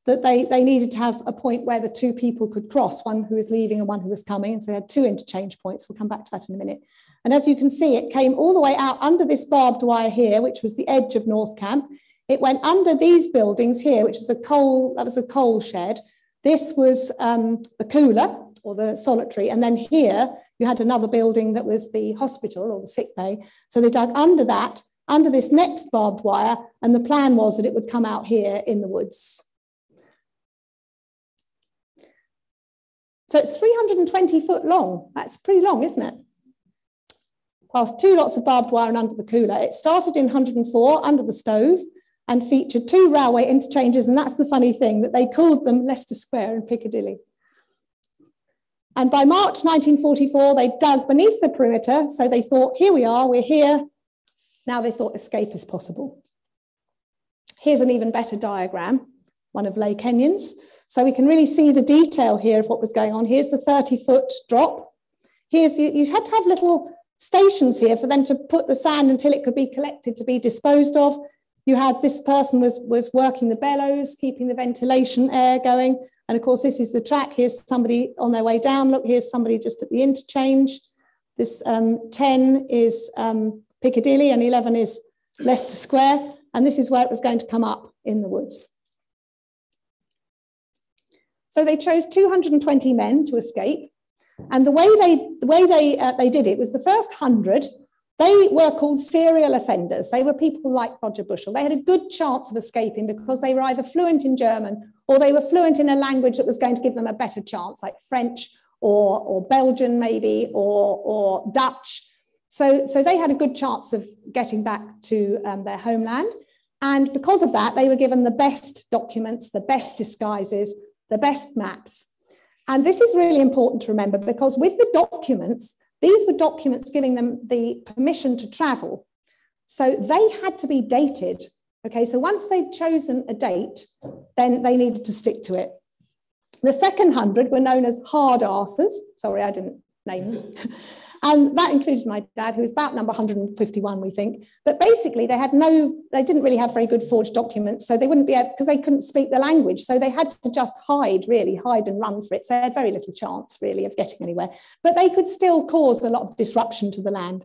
that they, they needed to have a point where the two people could cross, one who was leaving and one who was coming. And so they had two interchange points. We'll come back to that in a minute. And as you can see, it came all the way out under this barbed wire here, which was the edge of North Camp. It went under these buildings here, which is a coal, that was a coal shed. This was um, the cooler, or the solitary. And then here you had another building that was the hospital or the sick bay. So they dug under that, under this next barbed wire, and the plan was that it would come out here in the woods. So it's 320 foot long. That's pretty long, isn't it? Past two lots of barbed wire and under the cooler. It started in 104 under the stove and featured two railway interchanges. And that's the funny thing that they called them Leicester Square and Piccadilly. And by March 1944, they dug beneath the perimeter. So they thought, here we are, we're here. Now they thought escape is possible. Here's an even better diagram, one of Ley Kenyon's. So we can really see the detail here of what was going on. Here's the 30 foot drop. Here's the, you had to have little stations here for them to put the sand until it could be collected to be disposed of. You had this person was, was working the bellows, keeping the ventilation air going. And of course, this is the track. Here's somebody on their way down. Look, here's somebody just at the interchange. This um, 10 is um, Piccadilly and 11 is Leicester Square. And this is where it was going to come up in the woods. So they chose 220 men to escape. And the way they, the way they, uh, they did it was the first 100, they were called serial offenders. They were people like Roger Bushell. They had a good chance of escaping because they were either fluent in German or they were fluent in a language that was going to give them a better chance, like French or, or Belgian maybe, or, or Dutch. So, so they had a good chance of getting back to um, their homeland. And because of that, they were given the best documents, the best disguises, the best maps. And this is really important to remember because with the documents, these were documents giving them the permission to travel. So they had to be dated. Okay, so once they'd chosen a date, then they needed to stick to it. The second hundred were known as hard asses. Sorry, I didn't name them. [laughs] And that included my dad, who was about number 151, we think. But basically, they had no, they didn't really have very good forged documents. So they wouldn't be able, because they couldn't speak the language. So they had to just hide, really, hide and run for it. So they had very little chance, really, of getting anywhere. But they could still cause a lot of disruption to the land.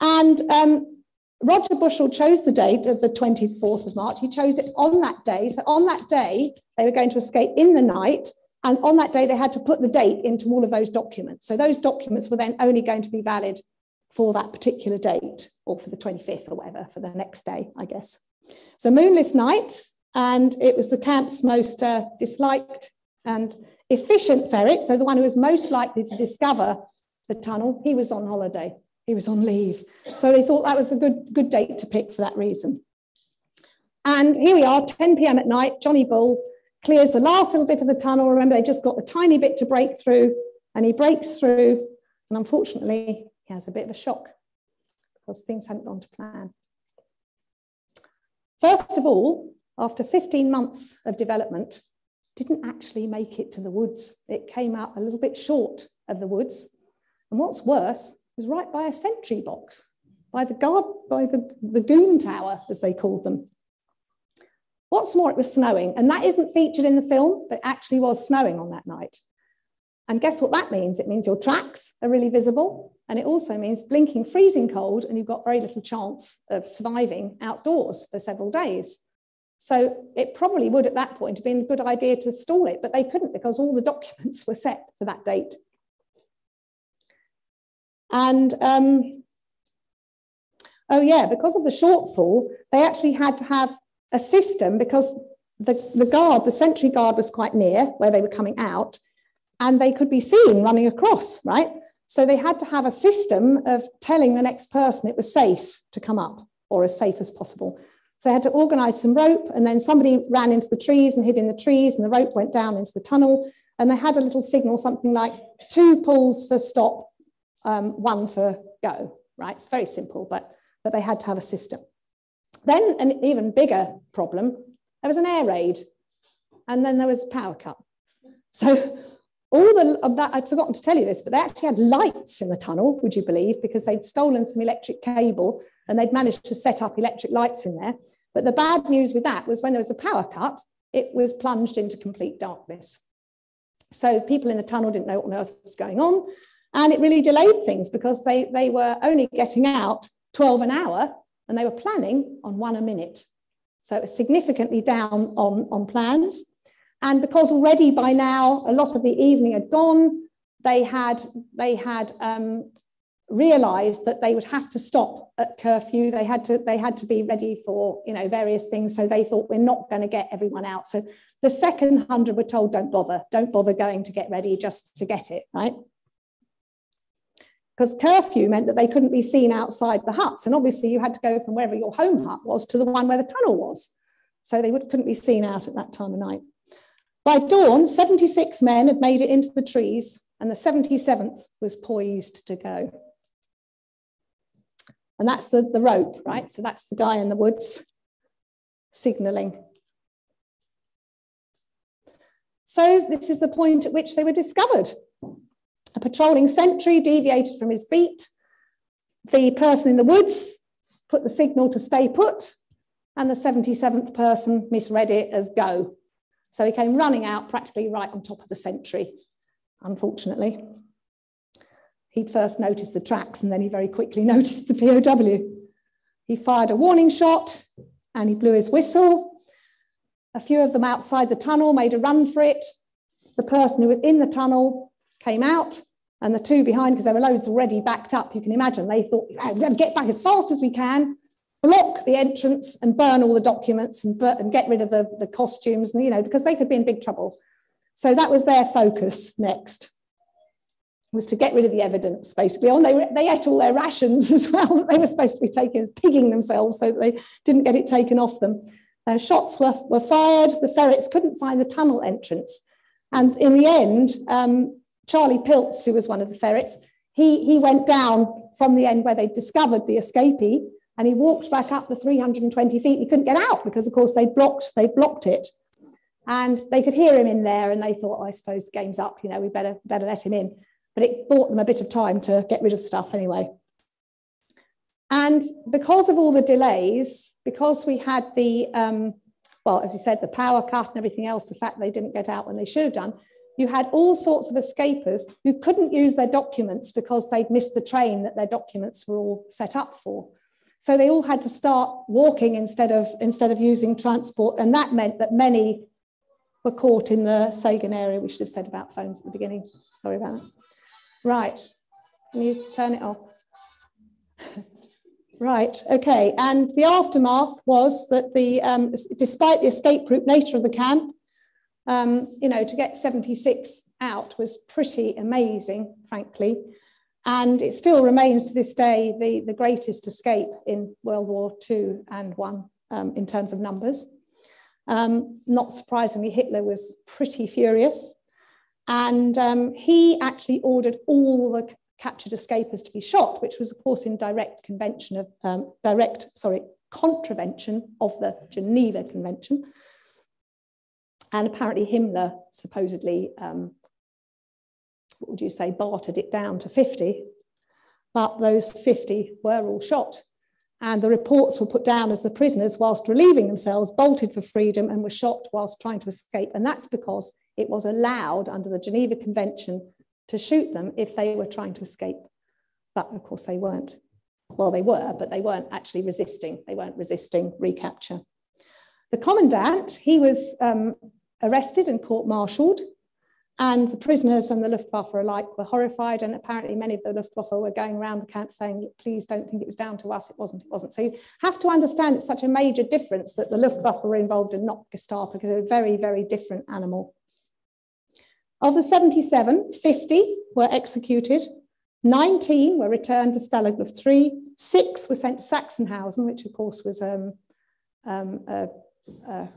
And um, Roger Bushell chose the date of the 24th of March. He chose it on that day. So on that day, they were going to escape in the night. And on that day, they had to put the date into all of those documents. So those documents were then only going to be valid for that particular date or for the 25th or whatever, for the next day, I guess. So moonless night, and it was the camp's most uh, disliked and efficient ferret. So the one who was most likely to discover the tunnel, he was on holiday. He was on leave. So they thought that was a good, good date to pick for that reason. And here we are, 10 p.m. at night, Johnny Bull clears the last little bit of the tunnel. Remember, they just got the tiny bit to break through, and he breaks through. And unfortunately, he has a bit of a shock because things hadn't gone to plan. First of all, after 15 months of development, didn't actually make it to the woods. It came out a little bit short of the woods. And what's worse, was right by a sentry box, by the guard, by the, the goon tower, as they called them. What's more, it was snowing, and that isn't featured in the film, but actually was snowing on that night. And guess what that means? It means your tracks are really visible, and it also means blinking freezing cold, and you've got very little chance of surviving outdoors for several days. So it probably would at that point have been a good idea to stall it, but they couldn't because all the [laughs] documents were set for that date. And um, oh yeah, because of the shortfall, they actually had to have a system because the, the guard, the sentry guard was quite near where they were coming out and they could be seen running across, right? So they had to have a system of telling the next person it was safe to come up or as safe as possible. So they had to organize some rope and then somebody ran into the trees and hid in the trees and the rope went down into the tunnel and they had a little signal, something like two pulls for stop, um, one for go, right? It's very simple, but, but they had to have a system. Then an even bigger problem, there was an air raid and then there was a power cut. So all the, of that, I'd forgotten to tell you this, but they actually had lights in the tunnel, would you believe, because they'd stolen some electric cable and they'd managed to set up electric lights in there. But the bad news with that was when there was a power cut, it was plunged into complete darkness. So people in the tunnel didn't know what on earth was going on. And it really delayed things because they, they were only getting out 12 an hour and they were planning on one a minute. So it was significantly down on, on plans. And because already by now a lot of the evening had gone, they had, they had um, realized that they would have to stop at curfew. They had to, they had to be ready for you know, various things. So they thought we're not going to get everyone out. So the second hundred were told, don't bother, don't bother going to get ready, just forget it, right? Because curfew meant that they couldn't be seen outside the huts. And obviously you had to go from wherever your home hut was to the one where the tunnel was. So they would, couldn't be seen out at that time of night. By dawn, 76 men had made it into the trees and the 77th was poised to go. And that's the, the rope, right? So that's the guy in the woods signaling. So this is the point at which they were discovered. A patrolling sentry deviated from his beat. The person in the woods put the signal to stay put, and the 77th person misread it as go. So he came running out practically right on top of the sentry, unfortunately. He'd first noticed the tracks and then he very quickly [laughs] noticed the POW. He fired a warning shot and he blew his whistle. A few of them outside the tunnel made a run for it. The person who was in the tunnel came out and the two behind, because there were loads already backed up, you can imagine, they thought, get back as fast as we can, block the entrance and burn all the documents and, and get rid of the, the costumes, and, you know, because they could be in big trouble. So that was their focus next was to get rid of the evidence, basically. And they, they ate all their rations [laughs] as well that they were supposed to be taking, pigging themselves so that they didn't get it taken off them. Uh, shots were, were fired. The ferrets couldn't find the tunnel entrance. And in the end, um, Charlie Pilts, who was one of the ferrets, he, he went down from the end where they discovered the escapee and he walked back up the 320 feet. He couldn't get out because, of course, they blocked, they blocked it. And they could hear him in there and they thought, oh, I suppose the game's up, you know, we better, better let him in but it bought them a bit of time to get rid of stuff anyway. And because of all the delays, because we had the, um, well, as you said, the power cut and everything else, the fact they didn't get out when they should have done, you had all sorts of escapers who couldn't use their documents because they'd missed the train that their documents were all set up for. So they all had to start walking instead of, instead of using transport. And that meant that many were caught in the Sagan area. We should have said about phones at the beginning. Sorry about that. Right, can you turn it off? [laughs] right, okay. And the aftermath was that the, um, despite the escape route nature of the camp, um, you know, to get 76 out was pretty amazing, frankly. And it still remains to this day the, the greatest escape in World War II and one um, in terms of numbers. Um, not surprisingly, Hitler was pretty furious. And um, he actually ordered all the captured escapers to be shot, which was, of course, in direct convention of um, direct, sorry, contravention of the Geneva Convention. And apparently, Himmler supposedly, um, what would you say, bartered it down to 50. But those 50 were all shot. And the reports were put down as the prisoners, whilst relieving themselves, bolted for freedom and were shot whilst trying to escape. And that's because it was allowed under the Geneva Convention to shoot them if they were trying to escape. But of course, they weren't. Well, they were, but they weren't actually resisting. They weren't resisting recapture. The commandant, he was um, arrested and court martialed. And the prisoners and the Luftwaffe alike were horrified. And apparently, many of the Luftwaffe were going around the camp saying, please don't think it was down to us. It wasn't, it wasn't. So you have to understand it's such a major difference that the Luftwaffe were involved and not Gestapo because they're a very, very different animal. Of the 77, 50 were executed, 19 were returned to Stalag Luft 3, six were sent to Sachsenhausen, which of course was um, um, a, a,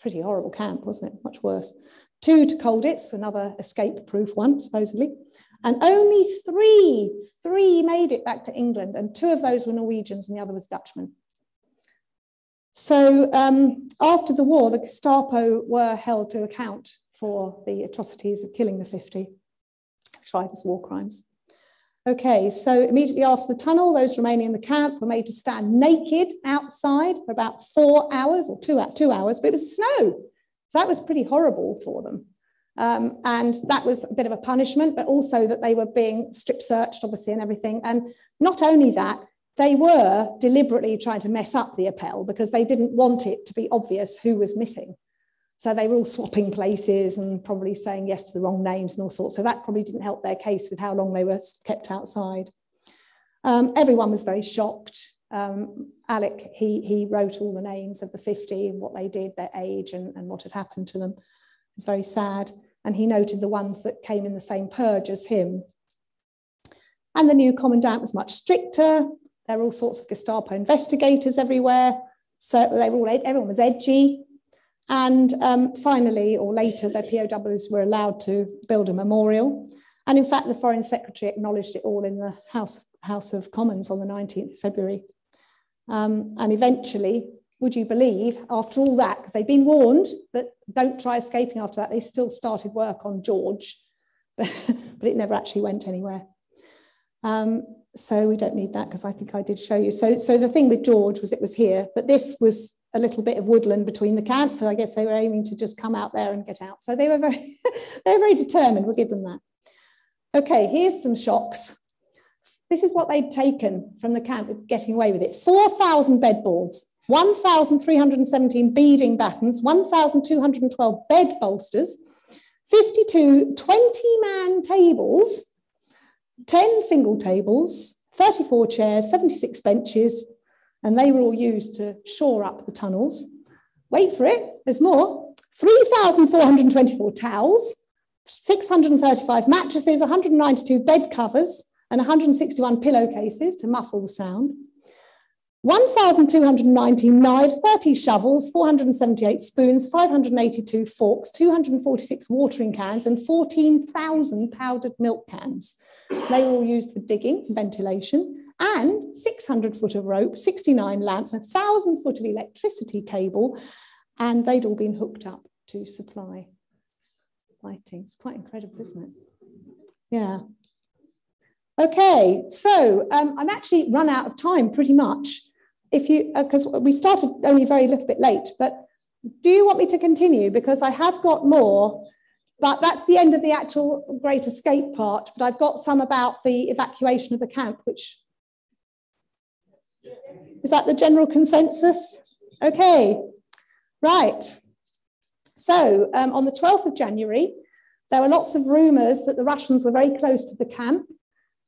pretty horrible camp, wasn't it? Much worse. Two to Colditz, another escape-proof one, supposedly. And only three, three made it back to England, and two of those were Norwegians and the other was Dutchman. So um, after the war, the Gestapo were held to account for the atrocities of killing the 50 tried as war crimes. Okay, so immediately after the tunnel, those remaining in the camp were made to stand naked outside for about four hours or two, two hours, but it was snow. So that was pretty horrible for them. Um, and that was a bit of a punishment, but also that they were being strip searched, obviously, and everything. And not only that, they were deliberately trying to mess up the appel because they didn't want it to be obvious who was missing. So they were all swapping places and probably saying yes to the wrong names and all sorts. So that probably didn't help their case with how long they were kept outside. Um, everyone was very shocked. Um, Alec, he, he wrote all the names of the 50, and what they did, their age, and, and what had happened to them. It was very sad. And he noted the ones that came in the same purge as him. And the new commandant was much stricter. There were all sorts of Gestapo investigators everywhere. So they were all, everyone was edgy. And um, finally, or later, the POWs were allowed to build a memorial. And in fact, the Foreign Secretary acknowledged it all in the House, House of Commons on the 19th of February. Um, and eventually, would you believe, after all that, because they'd been warned that don't try escaping after that, they still started work on George, but, [laughs] but it never actually went anywhere. Um, so we don't need that because I think I did show you. So, so the thing with George was it was here, but this was a little bit of woodland between the camps. So I guess they were aiming to just come out there and get out. So they were very, [laughs] they were very determined. We'll give them that. Okay, here's some shocks. This is what they'd taken from the camp with getting away with it. 4,000 bedboards, 1,317 beading battens, 1,212 bed bolsters, 52 20-man tables, 10 single tables, 34 chairs, 76 benches, and they were all used to shore up the tunnels. Wait for it, there's more. 3,424 towels, 635 mattresses, 192 bed covers, and 161 pillowcases to muffle the sound. 1,219 knives, 30 shovels, 478 spoons, 582 forks, 246 watering cans, and 14,000 powdered milk cans. They were all used for digging, ventilation, and 600 foot of rope, 69 lamps, a 1,000 foot of electricity cable, and they'd all been hooked up to supply lighting. It's quite incredible, isn't it? Yeah. Okay, so um, I'm actually run out of time pretty much. If you, because uh, we started only very little bit late, but do you want me to continue? Because I have got more, but that's the end of the actual Great Escape part. But I've got some about the evacuation of the camp, which is that the general consensus? Okay, right. So um, on the 12th of January, there were lots of rumours that the Russians were very close to the camp.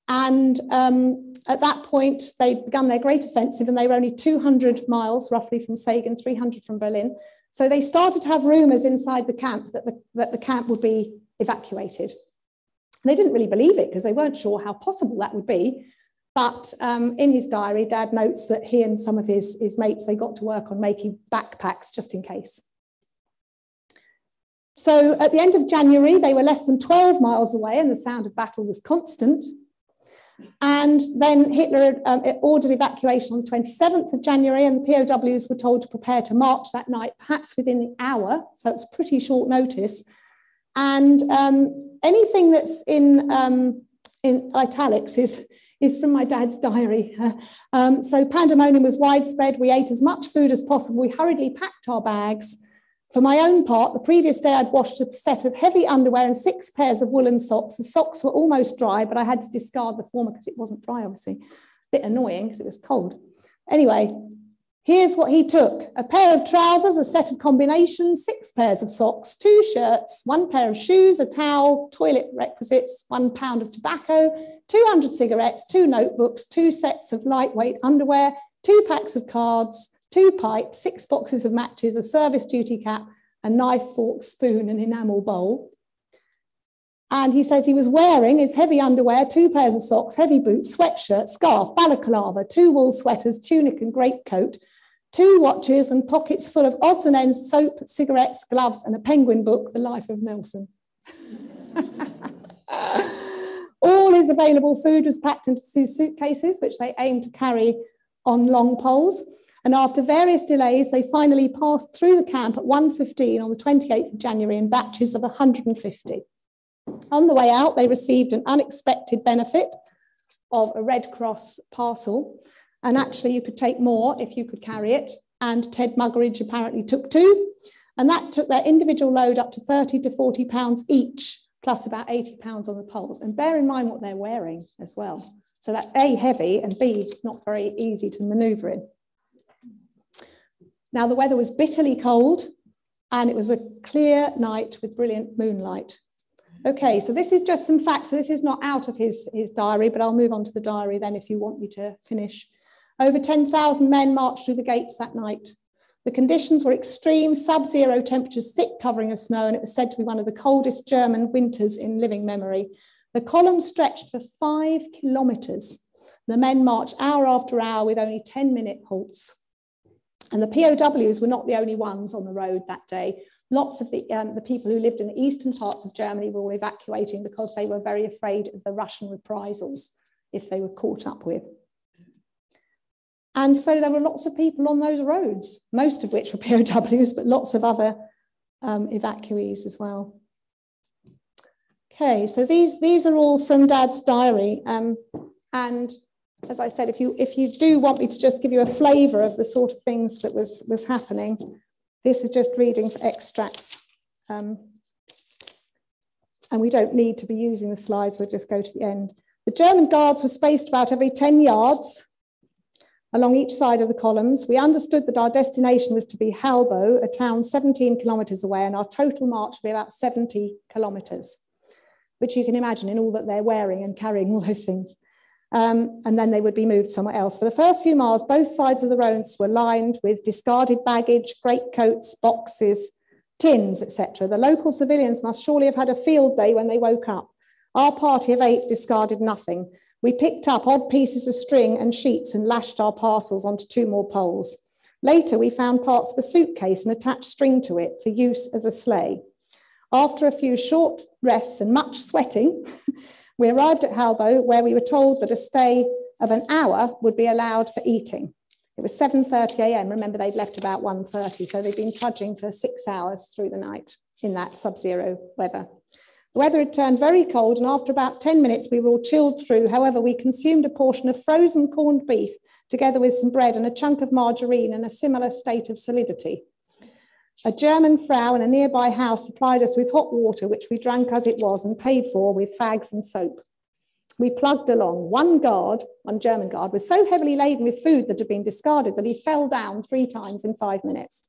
And um, at that point, they began their great offensive, and they were only 200 miles roughly from Sagan, 300 from Berlin. So they started to have rumours inside the camp that the, that the camp would be evacuated. And they didn't really believe it because they weren't sure how possible that would be. But um, in his diary, Dad notes that he and some of his, his mates, they got to work on making backpacks just in case. So at the end of January, they were less than 12 miles away and the sound of battle was constant. And then Hitler um, ordered evacuation on the 27th of January, and the POWs were told to prepare to march that night, perhaps within the hour. So it's pretty short notice. And um, anything that's in, um, in italics is, is from my dad's diary. [laughs] Um, so pandemonium was widespread. We ate as much food as possible. We hurriedly packed our bags. For my own part, the previous day I'd washed a set of heavy underwear and six pairs of woolen socks. The socks were almost dry, but I had to discard the former because it wasn't dry, obviously. A bit annoying because it was cold. Anyway, here's what he took a pair of trousers, a set of combinations, six pairs of socks, two shirts, one pair of shoes, a towel, toilet requisites, one pound of tobacco, 200 cigarettes, two notebooks, two sets of lightweight underwear, two packs of cards, two pipes, six boxes of matches, a service duty cap, a knife, fork, spoon, and enamel bowl. And he says he was wearing his heavy underwear, two pairs of socks, heavy boots, sweatshirt, scarf, balaclava, two wool sweaters, tunic and greatcoat, two watches and pockets full of odds and ends, soap, cigarettes, gloves, and a penguin book, The Life of Nelson. [laughs] All his available food was packed into two suitcases, which they aimed to carry on long poles. And after various delays, they finally passed through the camp at 1.15 on the 28th of January in batches of 150. On the way out, they received an unexpected benefit of a Red Cross parcel. And actually, you could take more if you could carry it. And Ted Muggeridge apparently took two. And that took their individual load up to 30 to 40 pounds each, plus about 80 pounds on the poles. And bear in mind what they're wearing as well. So that's A, heavy, and B, not very easy to maneuver in. Now, the weather was bitterly cold, And it was a clear night with brilliant moonlight. Okay, so this is just some facts. This is not out of his, his diary, but I'll move on to the diary then if you want me to finish. Over 10,000 men marched through the gates that night. The conditions were extreme, sub-zero temperatures, thick covering of snow, and it was said to be one of the coldest German winters in living memory. The column stretched for five kilometres. The men marched hour after hour with only 10-minute halts. And the POWs were not the only ones on the road that day. Lots of the, um, the people who lived in the eastern parts of Germany were all evacuating because they were very afraid of the Russian reprisals if they were caught up with. And so there were lots of people on those roads, most of which were [laughs] POWs, but lots of other um, evacuees as well. Okay, so these, these are all from Dad's diary. Um, and as I said, if you, if you do want me to just give you a flavour of the sort of things that was, was happening, this is just reading for extracts. Um, and we don't need to be using the slides, we'll just go to the end. The German guards were spaced about every 10 yards along each side of the columns. We understood that our destination was to be Halbau, a town 17 kilometres away, and our total march would be about 70 kilometres, which you can imagine in all that they're wearing and carrying all those things. Um, and then they would be moved somewhere else. For the first few miles, both sides of the roads were lined with discarded baggage, greatcoats, boxes, tins, etc. The local civilians must surely have had a field day when they woke up. Our party of eight discarded nothing. We picked up odd pieces of string and sheets and lashed our parcels onto two more poles. Later, we found parts of a suitcase and attached string to it for use as a sleigh. After a few short rests and much sweating, [laughs] we arrived at Halbau, where we were told that a stay of an hour would be allowed for eating. It was 7.30 a.m. Remember, they'd left about 1.30, so they'd been trudging for six hours through the night in that sub-zero weather. The weather had turned very cold, and after about 10 minutes, we were all chilled through. However, we consumed a portion of frozen corned beef together with some bread and a chunk of margarine in a similar state of solidity. A German Frau in a nearby house supplied us with hot water, which we drank as it was and paid for with fags and soap. We plugged along. One guard, one German guard, was so heavily laden with food that had been discarded that he fell down three times in five minutes.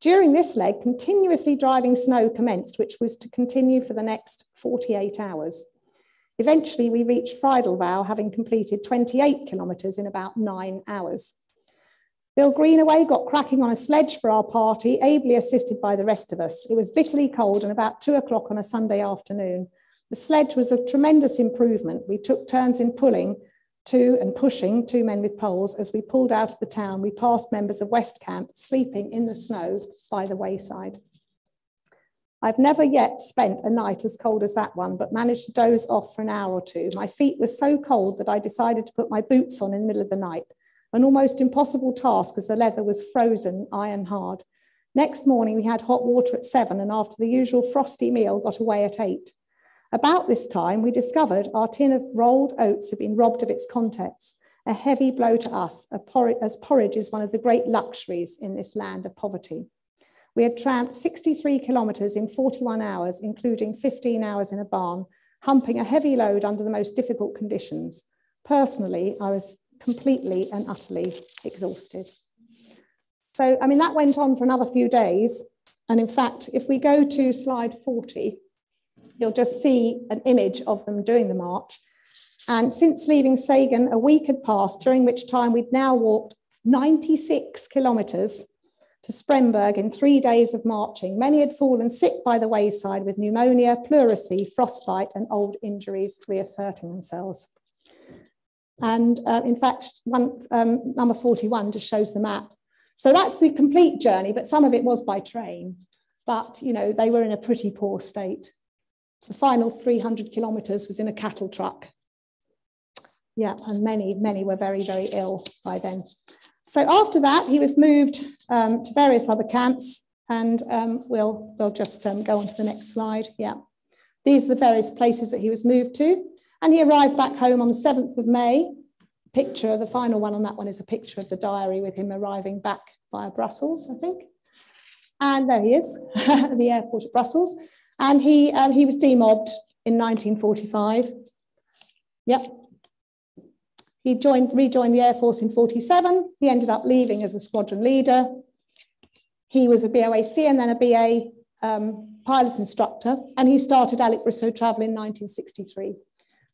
During this leg, continuously driving snow commenced, which was to continue for the next 48 hours. Eventually, we reached Freiwaldau, having completed 28 kilometres in about nine hours. Bill Greenaway got cracking on a sledge for our party, ably assisted by the rest of us. It was bitterly cold and about two o'clock on a Sunday afternoon. The sledge was a tremendous improvement. We took turns in pulling, two and pushing two men with poles as we pulled out of the town we passed members of west camp sleeping in the snow by the wayside i've never yet spent a night as cold as that one but managed to doze off for an hour or two my feet were so cold that i decided to put my boots on in the middle of the night an almost impossible task as the leather was frozen iron hard next morning we had hot water at seven and after the usual frosty meal got away at eight about this time, we discovered our tin of rolled oats had been robbed of its contents, a heavy blow to us, as porridge is one of the great luxuries in this land of poverty. We had tramped 63 kilometres in 41 hours, including 15 hours in a barn, humping a heavy load under the most difficult conditions. Personally, I was completely and utterly exhausted. So, I mean, that went on for another few days. And in fact, if we go to slide 40, you'll just see an image of them doing the march. And since leaving Sagan, a week had passed, during which time we'd now walked 96 kilometres to Spremberg in three days of marching. Many had fallen sick by the wayside with pneumonia, pleurisy, frostbite, and old injuries reasserting themselves. And uh, in fact, one, um, number 41 just shows the map. So that's the complete journey, but some of it was by train. But, you know, they were in a pretty poor state. The final 300 kilometers was in a cattle truck. Yeah, and many, many were very, very ill by then. So after that, he was moved um, to various other camps, and um, we'll, we'll just um, go on to the next slide. Yeah, these are the various places that he was moved to. And he arrived back home on the 7th of May. Picture, the final one on that one is a picture of the diary with him arriving back via Brussels, I think. And there he is, [laughs] at the airport of Brussels. And he, um, he was demobbed in 1945. Yep. He joined, rejoined the Air Force in 47. He ended up leaving as a squadron leader. He was a BOAC and then a BA um, pilot instructor, and he started Alec Bristow Travel in 1963.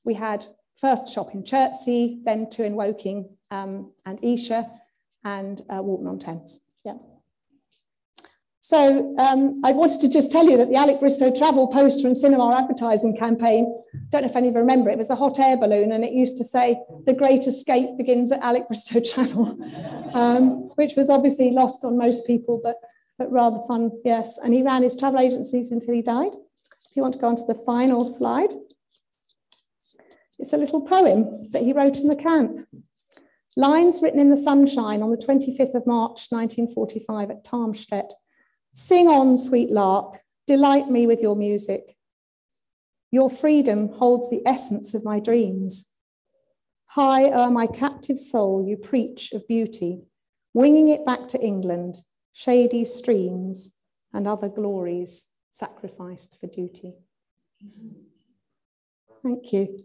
We had first shop in Chertsey, then two in Woking um, and Esher, and uh, Walton on Thames. Yeah. So um, I wanted to just tell you that the Alec Bristow travel poster and cinema advertising campaign, don't know if any of you remember, it was a hot air balloon and it used to say, the great escape begins at Alec Bristow [laughs] Travel, um, which was obviously lost on most people, but, but rather fun, yes. And he ran his travel agencies until he died. If you want to go on to the final slide, it's a little poem that he wrote in the camp. Lines written in the sunshine on the 25th of March, 1945 at Tarmstedt Sing on, sweet lark, delight me with your music. Your freedom holds the essence of my dreams. High o'er my captive soul, you preach of beauty, winging it back to England, shady streams and other glories sacrificed for duty. Thank you.